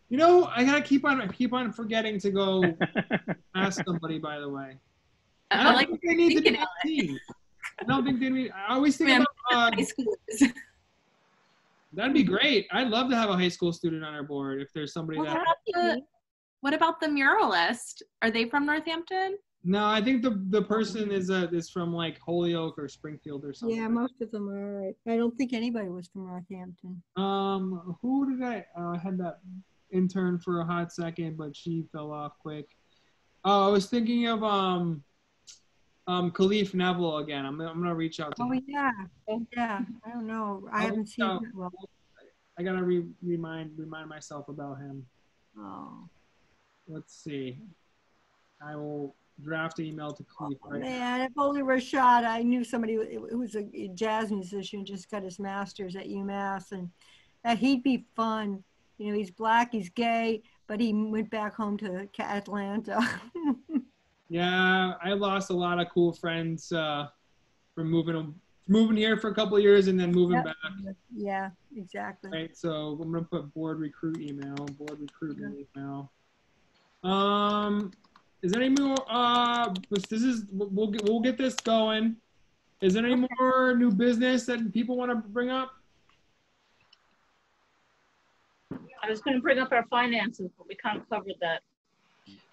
You know, I gotta keep on I keep on forgetting to go ask somebody. By the way, I I don't like think they need to be 18. I don't think they need. I always think Man, about. Uh, high schoolers. that'd be great. I'd love to have a high school student on our board if there's somebody What that. about the, what about the muralist? Are they from Northampton? No, I think the the person is uh is from like Holyoke or Springfield or something. Yeah, most of them are. I don't think anybody was from Northampton. Um, who did I? Uh, I had that intern for a hot second, but she fell off quick. Oh, I was thinking of um, um, Khalif Neville again. I'm I'm gonna reach out to Oh, him. yeah. Yeah. I don't know. I I'll haven't seen out. Well, I gotta re- remind remind myself about him. oh. Let's see. I will draft email to Khalif right. Man, if only Rashad, I knew somebody who was a jazz musician, just got his master's at UMass, and that he'd be fun. You know, he's black, he's gay, but he went back home to Atlanta. Yeah, I lost a lot of cool friends uh, from moving moving here for a couple of years and then moving Yep. back. yeah, exactly. Right, so I'm gonna put board recruit email, board recruitment email. Um, is there any more? Uh, this is we'll get we'll get this going. Is there any more new business that people want to bring up? I was going to bring up our finances, but we kind of covered that.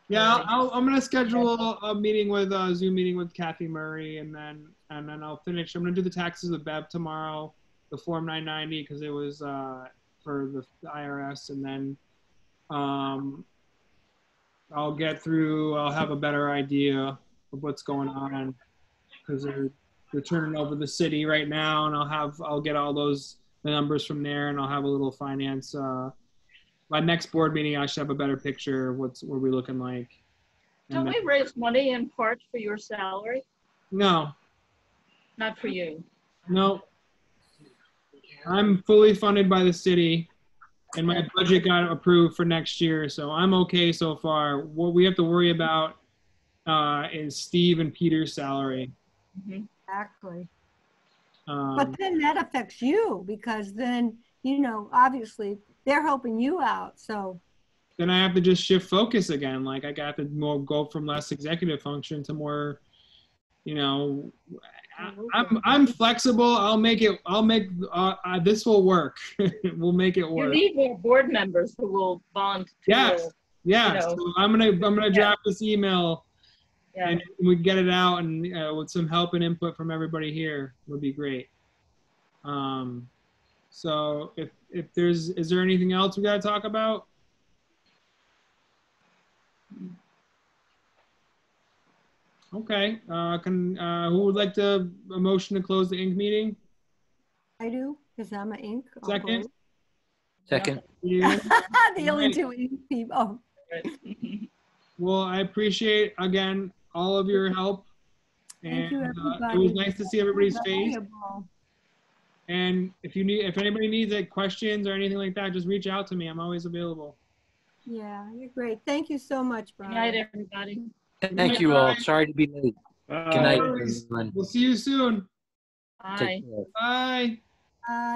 Yeah, I'll, I'll, I'm gonna schedule a, meeting with a Zoom meeting with Kathy Murray, and then and then I'll finish. I'm gonna do the taxes with Bev tomorrow, the Form 990 because it was uh, for the IRS, and then um, I'll get through. I'll have a better idea of what's going on because they're they're turning over the city right now, and I'll have I'll get all those the numbers from there, and I'll have a little finance. Uh, my next board meeting, I should have a better picture of what's what we're looking like. Don't we raise money in part for your salary? no, Not for you. no. I'm fully funded by the city, and my budget got approved for next year, so I'm okay so far. What we have to worry about uh, is Steve and Peter's salary. Mhm. Exactly. Um, But then that affects you because then, you know, obviously they're helping you out. So, then I have to just shift focus again. Like I got to more go from less executive function to more, you know, I- I'm I'm flexible. I'll make it. I'll make uh, uh, this will work. we'll make it work. You need more board members who will volunteer. Yes. Yeah, You know. so I'm gonna I'm gonna draft this email Yeah, and we get it out and uh, with some help and input from everybody here would be great. Um, so if if there's is there anything else we gotta talk about? Okay, uh, can uh, who would like to a motion to close the Inc meeting? I do, because I'm an Inc. I'll Second. vote. Second. You? The only two Inc people. Oh. Well, I appreciate again all of your help. Thank you, And, uh, It was nice to see everybody's face. valuable. And if you need, if anybody needs like questions or anything like that, just reach out to me. I'm always available. Yeah, you're great. Thank you so much, Good night, Brian. everybody. Thank you all. Sorry to be late. Good night, everyone. We'll see you soon. Bye. Bye. Bye.